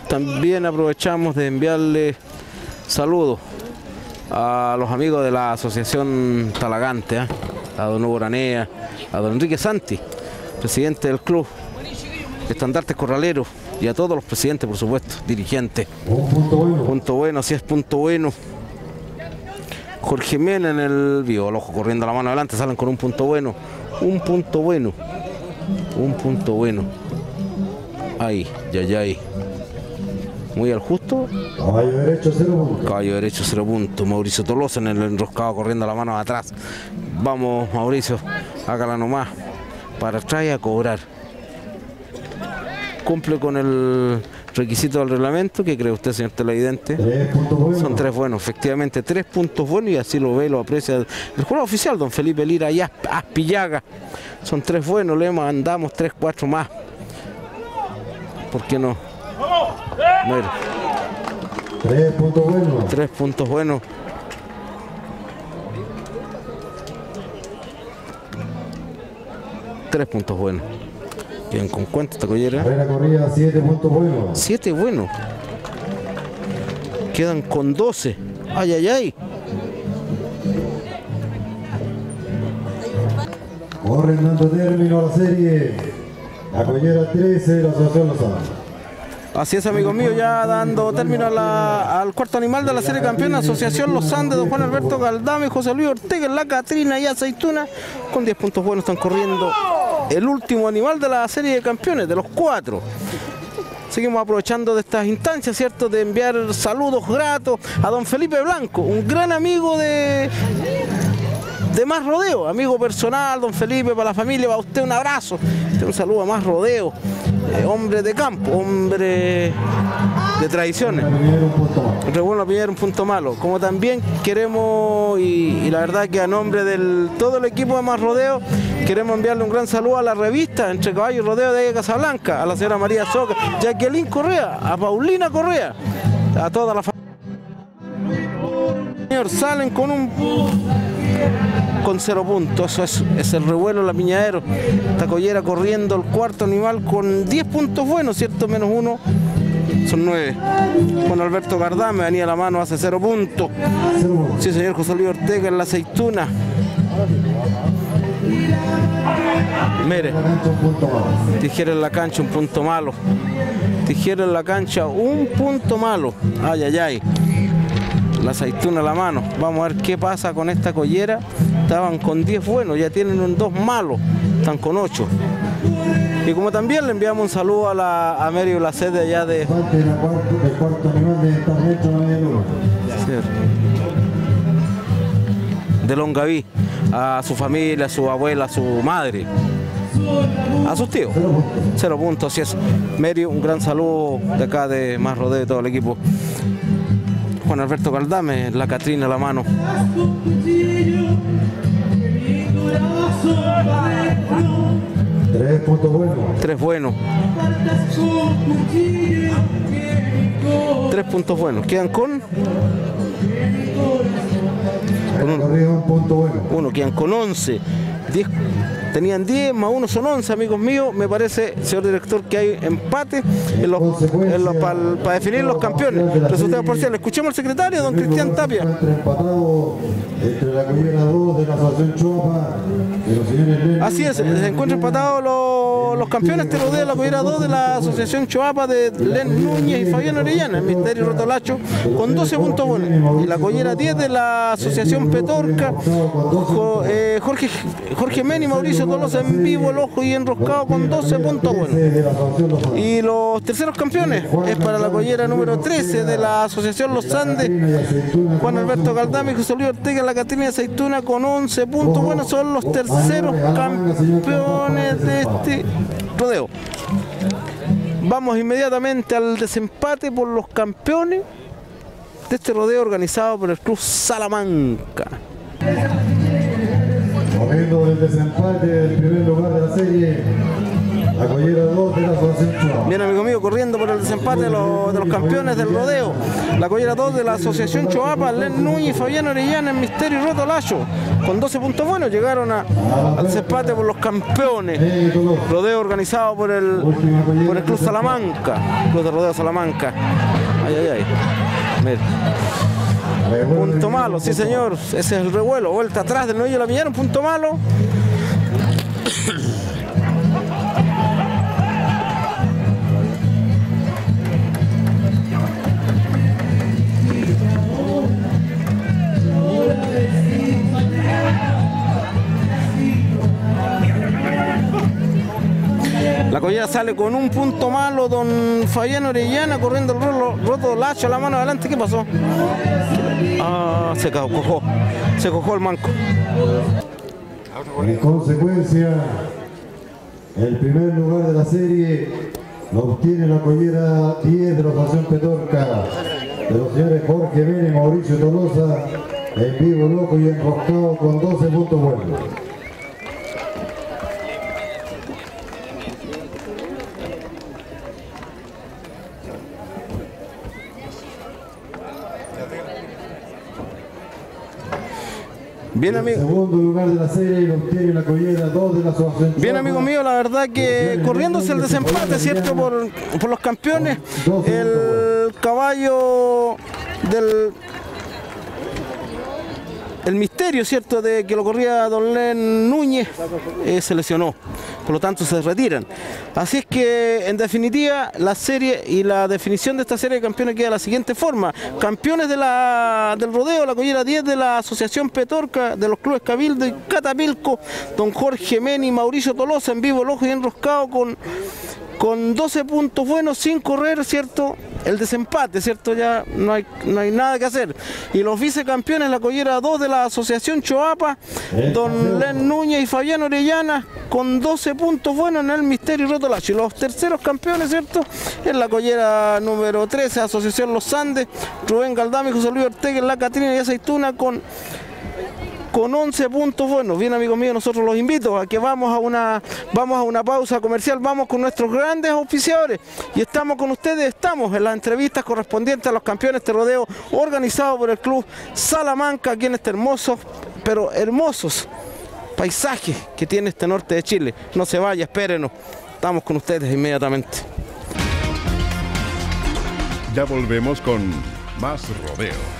También aprovechamos de enviarle saludos a los amigos de la Asociación Talagante, ¿eh? A don Hugo Ranea, a don Enrique Santi, presidente del club, estandartes corraleros, y a todos los presidentes, por supuesto, dirigentes. Un punto bueno. Punto bueno, si es punto bueno. Jorge Mena en el vivo, corriendo la mano adelante, salen con un punto bueno. Un punto bueno. Un punto bueno. Ahí, ya, ya, ahí. Muy al justo. Caballo derecho, cero puntos. Caballo derecho, cero puntos. Mauricio Tolosa en el enroscado corriendo la mano atrás. Vamos, Mauricio, hágala nomás. Para atrás y a cobrar. Cumple con el requisito del reglamento. ¿Qué cree usted, señor televidente? Tres puntos buenos. Son tres buenos, efectivamente, tres puntos buenos y así lo ve, lo aprecia el juego oficial, don Felipe Lira y Asp- Aspillaga. Son tres buenos, le mandamos tres, cuatro más. ¿Por qué no? Mira, Tres puntos buenos. tres puntos buenos. Tres puntos buenos. Bien, ¿con cuánto esta collera? Corrida, siete puntos buenos. Siete buenos. Quedan con 12. Ay, ay, ay. Corren dando término a la serie. La collera 13 de la Asociación Lozano. Así es, amigos míos, ya dando término al cuarto animal de la serie campeona, Asociación Los Andes, don Juan Alberto Galdame, José Luis Ortega, la Catrina y Aceituna, con 10 puntos buenos están corriendo el último animal de la serie de campeones, de los cuatro. Seguimos aprovechando de estas instancias, ¿cierto? De enviar saludos gratos a don Felipe Blanco, un gran amigo de, de Más Rodeo, amigo personal, don Felipe, para la familia, para usted un abrazo, un saludo a Más Rodeo, eh, hombre de campo, hombre de tradiciones. Entre bueno pillar un punto malo. Como también queremos, y, y la verdad que a nombre de todo el equipo de Más Rodeo, queremos enviarle un gran saludo a la revista Entre Caballos y Rodeo de Casablanca, a la señora María Soca, Jacqueline Correa, a Paulina Correa, a toda la familia. Señor, salen con un con cero puntos, eso es, el revuelo la piñadero. Esta collera corriendo el cuarto animal con 10 puntos buenos, ¿cierto? Menos uno, son nueve. Juan Alberto Gardame venía la mano, hace cero puntos. Sí, señor José Luis Ortega en la aceituna. Mire, tijera en la cancha, un punto malo. Tijera en la cancha, un punto malo. Ay, ay, ay. La aceituna a la mano. Vamos a ver qué pasa con esta collera. Estaban con 10 buenos, ya tienen un 2 malo. Están con 8. Y como también le enviamos un saludo a la a Merio, la sede allá de de de. De Longaví, a su familia, a su abuela, a su madre, a sus tíos. Cero puntos, así es. Merio, un gran saludo de acá de Más Rodeo de todo el equipo. Juan Alberto Caldame, la Catrina a la mano. Tres puntos buenos. Tres buenos. Tres puntos buenos. Quedan con. con un. Uno, quedan con 11. 10 tenían 10 más uno son 11, amigos míos. Me parece, señor director, que hay empate para definir los campeones. Resultados parciales. Escuchemos al secretario, don Cristian Tapia. Entre la Collera 2 de la y los señores. Así es, se encuentran empatados los, los campeones te rodea la Collera 2 de la Asociación Choapa de Len Núñez y Fabián Orellana, el Misterio Rotolacho, con 12 puntos buenos. Y la Collera 10 de la Asociación Petorca, eh, Jorge, Jorge Meni, Mauricio Tolosa en vivo, el ojo y enroscado con 12 puntos buenos. Y los terceros campeones es para la collera número 13 de la Asociación Los Andes, Juan Alberto Caldame y José Luis Ortega, la Catrina de Aceituna con 11 puntos. Bueno, son los terceros campeones de este rodeo. Vamos inmediatamente al desempate por los campeones de este rodeo organizado por el Club Salamanca. Corriendo del desempate del primer lugar de la serie, la Collera 2 de la Asociación. Bien, amigo mío, corriendo por el desempate de los, campeones del rodeo. La collera 2 de la Asociación Choapa, Len Núñez Fabián Orellana en Misterio y Roto Lacho. Con 12 puntos buenos llegaron al desempate por los campeones. Rodeo organizado por el, por el Club Salamanca. Club de Rodeo Salamanca. Ay, ay, ay. Mira. Punto malo, sí señor. Ese es el revuelo. Vuelta atrás del Novillo la pillaron, punto malo. La collera sale con un punto malo, don Fabián Orellana corriendo el rolo- roto lacho, la mano adelante, ¿qué pasó? Ah, se cojó, se cojó el manco. En consecuencia, el primer lugar de la serie lo obtiene la collera 10 de la Asociación Petorca, de los señores Jorge Vélez Mauricio Tolosa, en vivo, loco y enroscado con 12 puntos buenos. Bien, amigo. El segundo lugar de la serie lo obtiene la collera 2 de la Asociación Bien, amigo mío, la verdad que corriéndose el desempate, ¿cierto? Por, por los campeones, el caballo del. El misterio, ¿cierto?, de que lo corría Don Len Núñez, eh, se lesionó. Por lo tanto, se retiran. Así es que, en definitiva, la serie y la definición de esta serie de campeones queda de la siguiente forma. Campeones del rodeo, la collera 10 de la Asociación Petorca, de los clubes Cabildo y Catapilco, don Jorge Meni Mauricio Tolosa, en vivo, el ojo y enroscado con, con 12 puntos buenos, sin correr, ¿cierto? El desempate, ¿cierto? Ya no hay, no hay nada que hacer. Y los vicecampeones, la collera 2 de la Asociación Choapa, don Len Núñez y Fabián Orellana, con 12 puntos buenos en el Misterio y Roto Lacho. Y los terceros campeones, ¿cierto? En la collera número 13, Asociación Los Andes, Rubén Galdame y José Luis Ortega en la Catrina y Aceituna con con 11 puntos buenos. Bien, amigos míos, nosotros los invito a que vamos a una vamos a una pausa comercial, vamos con nuestros grandes auspiciadores y estamos con ustedes, estamos en las entrevistas correspondientes a los campeones de rodeo organizado por el club Salamanca aquí en este hermoso, pero hermosos paisajes que tiene este norte de Chile. No se vaya, espérenos. Estamos con ustedes inmediatamente. Ya volvemos con más rodeo.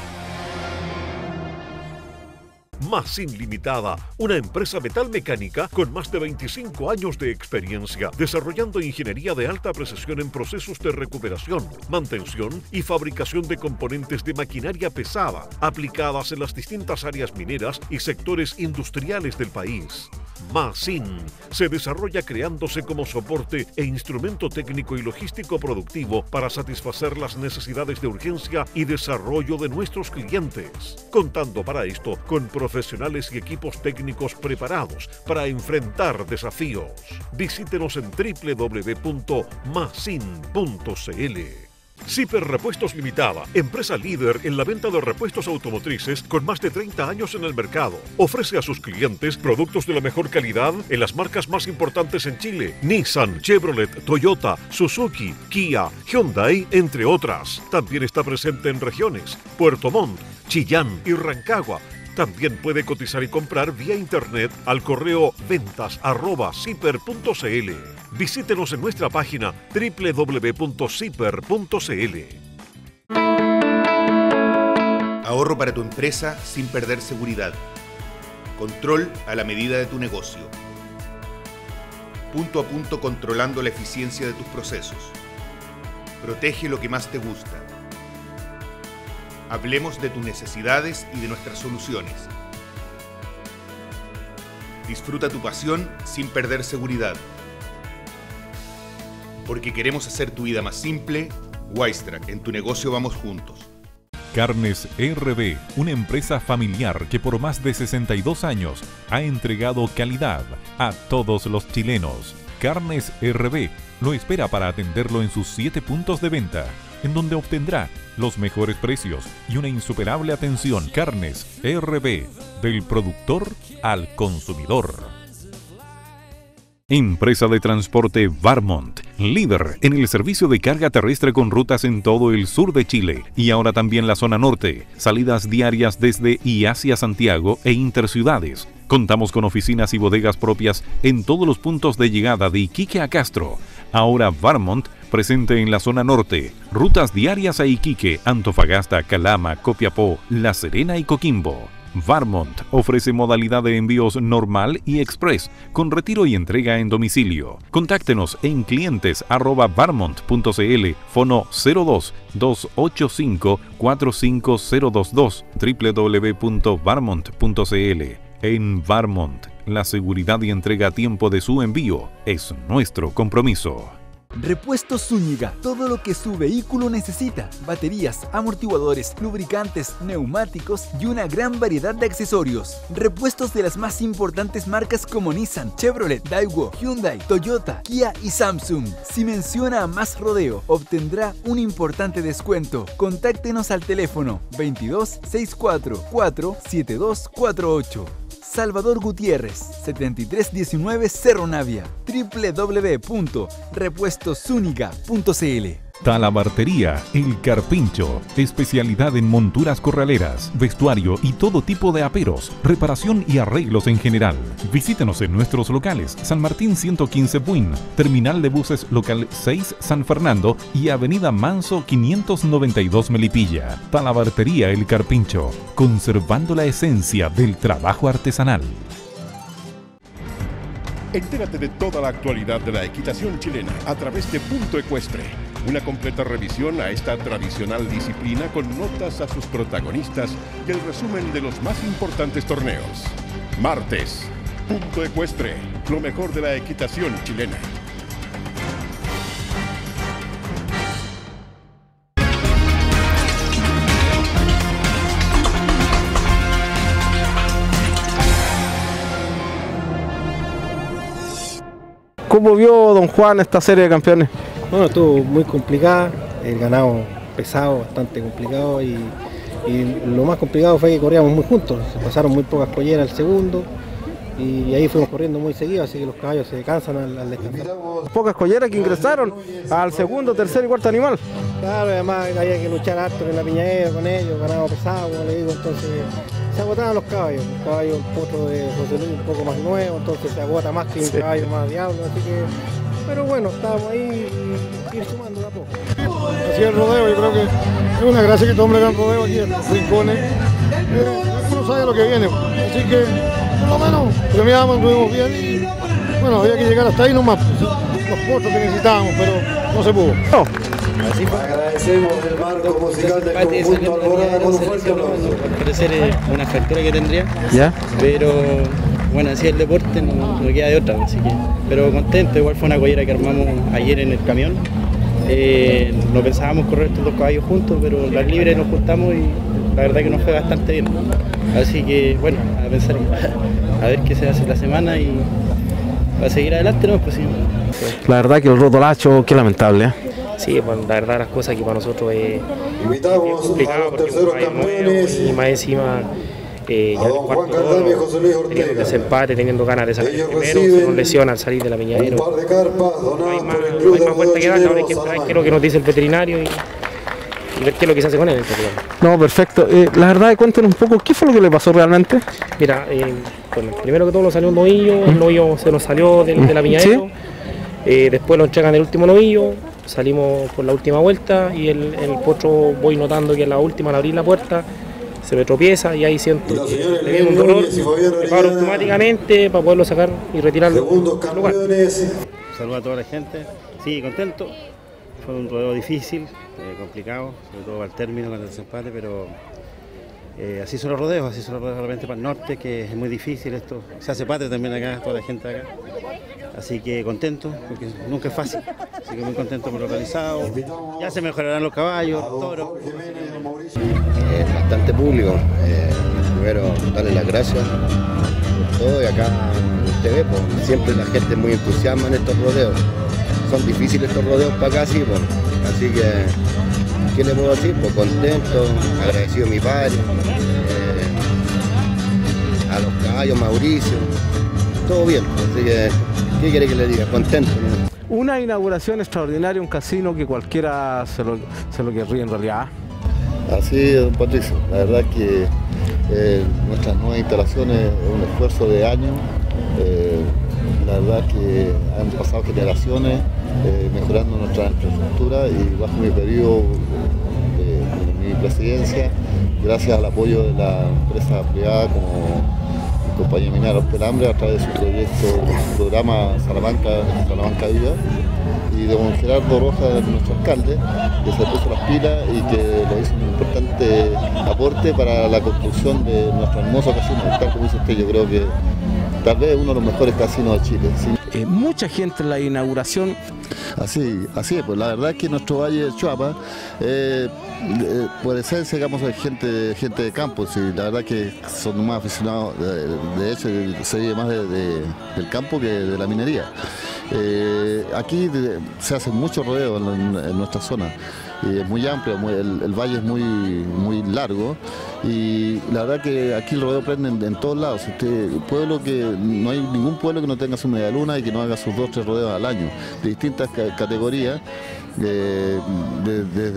Masin Limitada, una empresa metalmecánica con más de 25 años de experiencia, desarrollando ingeniería de alta precisión en procesos de recuperación, mantención y fabricación de componentes de maquinaria pesada, aplicadas en las distintas áreas mineras y sectores industriales del país. Masin se desarrolla creándose como soporte e instrumento técnico y logístico productivo para satisfacer las necesidades de urgencia y desarrollo de nuestros clientes, contando para esto con profesionales y equipos técnicos preparados para enfrentar desafíos. Visítenos en www.masin.cl. Zipper Repuestos Limitada, empresa líder en la venta de repuestos automotrices con más de 30 años en el mercado. Ofrece a sus clientes productos de la mejor calidad en las marcas más importantes en Chile: Nissan, Chevrolet, Toyota, Suzuki, Kia, Hyundai, entre otras. También está presente en regiones: Puerto Montt, Chillán y Rancagua. También puede cotizar y comprar vía internet al correo ventas@zipper.cl. Visítenos en nuestra página www.zipper.cl. Ahorro para tu empresa sin perder seguridad. Control a la medida de tu negocio. Punto a punto controlando la eficiencia de tus procesos. Protege lo que más te gusta. Hablemos de tus necesidades y de nuestras soluciones. Disfruta tu pasión sin perder seguridad. Porque queremos hacer tu vida más simple, Wistrack, en tu negocio vamos juntos. Carnes RB, una empresa familiar que por más de 62 años ha entregado calidad a todos los chilenos. Carnes RB lo espera para atenderlo en sus 7 puntos de venta, en donde obtendrá los mejores precios y una insuperable atención. Carnes RB, del productor al consumidor. Empresa de transporte Varmont, líder en el servicio de carga terrestre con rutas en todo el sur de Chile y ahora también la zona norte, salidas diarias desde y hacia Santiago e interciudades. Contamos con oficinas y bodegas propias en todos los puntos de llegada de Iquique a Castro. Ahora Varmont presente en la zona norte, rutas diarias a Iquique, Antofagasta, Calama, Copiapó, La Serena y Coquimbo. Varmont ofrece modalidad de envíos normal y express, con retiro y entrega en domicilio. Contáctenos en clientes arroba varmont.cl, fono 02 285 45022 www.varmont.cl. En Varmont, la seguridad y entrega a tiempo de su envío es nuestro compromiso. Repuestos Zúñiga, todo lo que su vehículo necesita. Baterías, amortiguadores, lubricantes, neumáticos y una gran variedad de accesorios. Repuestos de las más importantes marcas como Nissan, Chevrolet, Daewoo, Hyundai, Toyota, Kia y Samsung. Si menciona a Más Rodeo, obtendrá un importante descuento. Contáctenos al teléfono 22 64 4 7248. Salvador Gutiérrez, 7319 Cerro Navia, www.repuestosúnica.cl. Talabartería El Carpincho, especialidad en monturas corraleras, vestuario y todo tipo de aperos, reparación y arreglos en general. Visítenos en nuestros locales San Martín 115 Buin, Terminal de Buses Local 6 San Fernando y Avenida Manso 592 Melipilla. Talabartería El Carpincho, conservando la esencia del trabajo artesanal. Entérate de toda la actualidad de la equitación chilena a través de Punto Ecuestre, una completa revisión a esta tradicional disciplina con notas a sus protagonistas y el resumen de los más importantes torneos. Martes, Punto Ecuestre, lo mejor de la equitación chilena. ¿Cómo vio don Juan esta serie de campeones? Bueno, estuvo muy complicada, el ganado pesado, bastante complicado y, y lo más complicado fue que corríamos muy juntos, se pasaron muy pocas colleras al segundo y ahí fuimos corriendo muy seguido, así que los caballos se cansan al, al descansar. Pocas colleras que ingresaron al segundo, tercer y cuarto animal. Claro, además había que luchar harto en la piñadera con ellos, ganado pesado, como le digo, entonces se agotaban los caballos. Un caballo, un potro de José Luis un poco más nuevo, entonces se agota más que un Sí. caballo más diablo, así que... Pero bueno, estábamos ahí y ir sumando de a poco. Así el rodeo, yo creo que es una gracia que todo hombre haga un rodeo aquí en los rincones. Eh, uno sabe lo que viene, así que por lo menos premiamos, estuvimos bien y bueno, había que llegar hasta ahí nomás, pues, los puestos que necesitábamos, pero no se pudo. Agradecemos el marco musical del conjunto Alborada con un fuerte aplauso. parecer es una fractura que tendría. ¿Ya? Pero bueno, así el deporte no, no queda de otra, así que, pero contento, igual fue una collera que armamos ayer en el camión. Eh, no pensábamos correr estos dos caballos juntos, pero las libres nos juntamos y la verdad que nos fue bastante bien. Así que bueno, a pensar (laughs) a ver qué se hace la semana y a seguir adelante, ¿no? Pues sí. La verdad que el rotolacho, qué lamentable. ¿eh? Sí, pues la verdad las cosas que para nosotros es Invitamos complicado a los porque un terceros caballo nuevo campeones, y más encima eh, ya a en don el cuarto Juan Cardame y José Luis teniendo Ortega. ese empate, teniendo ganas de Ellos primero, se nos lesiona al salir de la un piñadera. par de carpas donadas por el No hay más vuelta que darle, ahora hay que esperar qué es lo que nos dice el veterinario y, y ver qué es lo que se hace con él. No, perfecto. Eh, la verdad, cuéntenos un poco, ¿qué fue lo que le pasó realmente? Mira, eh, bueno, primero que todo nos salió un novillo, el novillo se nos salió del- de, la piñadera, eh, después nos entregan el último novillo, salimos por la última vuelta y el, el potro voy notando que en la última al abrir la puerta se me tropieza y ahí siento los que señores le viene un dolor, paro automáticamente para poderlo sacar y retirarlo. Segundos campeones. Saludos a toda la gente. Sí, contento. Fue un rodeo difícil, eh, complicado, sobre todo al término con el desempate, pero eh, así son los rodeos, así son los rodeos realmente para el norte, que es muy difícil esto. Se hace patria también acá, toda la gente acá. Así que contento, porque nunca es fácil. Así que muy contento por lo realizado. Ya se mejorarán los caballos, los toros. Bastante público. Eh, primero, darle las gracias por todo y acá usted ve, pues, siempre la gente muy entusiasma en estos rodeos. Son difíciles estos rodeos para acá, sí, pues. así que, ¿qué le puedo decir? Pues contento, agradecido a mi padre, eh, a los caballos, Mauricio, todo bien, así que, ¿qué quiere que le diga? Contento. ¿no? Una inauguración extraordinaria, un casino que cualquiera se lo, se lo querría en realidad. Así es, don Patricio. La verdad que eh, nuestras nuevas instalaciones es un esfuerzo de años. Eh, la verdad que han pasado generaciones eh, mejorando nuestra infraestructura y bajo mi periodo de, de mi presidencia, gracias al apoyo de la empresa privada como compañía minera Los Pelambres a través de su proyecto, su programa Salamanca, Salamanca Viva y de don Gerardo Rojas, nuestro alcalde, que se puso las pilas y que lo hizo un importante aporte para la construcción de nuestro hermoso casino. Tal como dice usted, yo creo que tal vez uno de los mejores casinos de Chile. Eh, mucha gente en la inauguración. Así, así es, pues la verdad es que nuestro Valle de Chuapa, eh, eh, por esencia, digamos, gente, gente de campo, sí, la verdad que son más aficionados, de, de hecho, se vive más de- de- del campo que de la minería. Eh, aquí se hacen muchos rodeos en nuestra zona. Y es muy amplio, el, valle es muy, muy largo y la verdad que aquí el rodeo prende en, todos lados. Usted, pueblo que no hay ningún pueblo que no tenga su media luna y que no haga sus dos tres rodeos al año de distintas ca- categorías. De- desde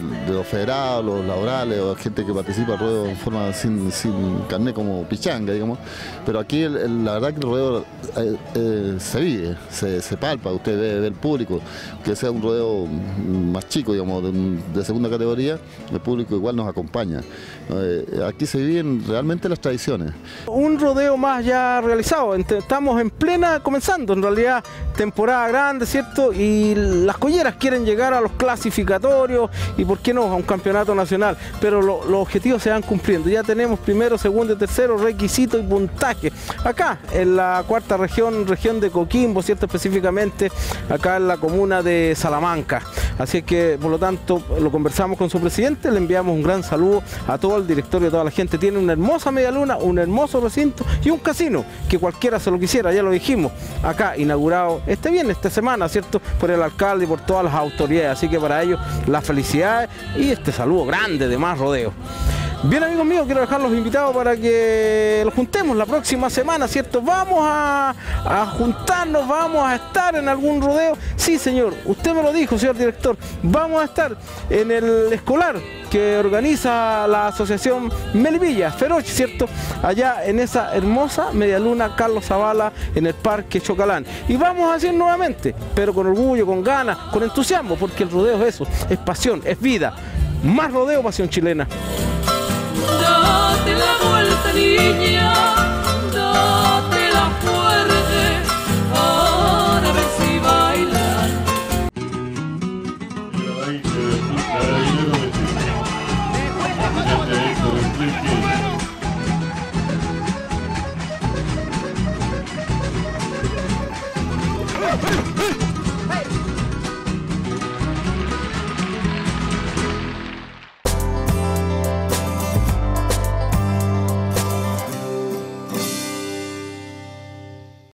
de los federados, los laborales o gente que participa al ruedo en forma sin, sin carnet como pichanga, digamos. Pero aquí la verdad que el rodeo eh, eh, se vive, se, se palpa, usted ve, el público, que sea un rodeo más chico, digamos, de, un- de segunda categoría, el público igual nos acompaña. Eh, aquí se viven realmente las tradiciones. Un rodeo más ya realizado. Estamos en plena, comenzando en realidad, temporada grande, ¿cierto? Y las colleras quieren llegar a los clasificatorios y, ¿por qué no?, a un campeonato nacional. Pero lo- los objetivos se van cumpliendo. Ya tenemos primero, segundo y tercero requisito y puntaje. Acá, en la cuarta región, región de Coquimbo, ¿cierto? Específicamente acá en la comuna de Salamanca. Así que, por lo tanto, lo conversamos con su presidente, le enviamos un gran saludo a todo el directorio, a toda la gente. Tiene una hermosa media luna, un hermoso recinto y un casino que cualquiera se lo quisiera, ya lo dijimos. Acá, inaugurado este viernes, esta semana, ¿cierto? Por el alcalde y por todas las autoridades. Así que para ellos, las felicidades y este saludo grande de más rodeo. Bien amigos míos, quiero dejarlos invitados para que los juntemos la próxima semana, ¿cierto? Vamos a, juntarnos, vamos a estar en algún rodeo. Sí, señor, usted me lo dijo, señor director. Vamos a estar en el escolar que organiza la asociación Melipilla, Feroz, ¿cierto? Allá en esa hermosa medialuna Carlos Zavala en el Parque Chocalán. Y vamos a hacer nuevamente, pero con orgullo, con ganas, con entusiasmo, porque el rodeo es eso, es pasión, es vida. Más rodeo, pasión chilena date la vuelta niña, date la fuerte. Oh.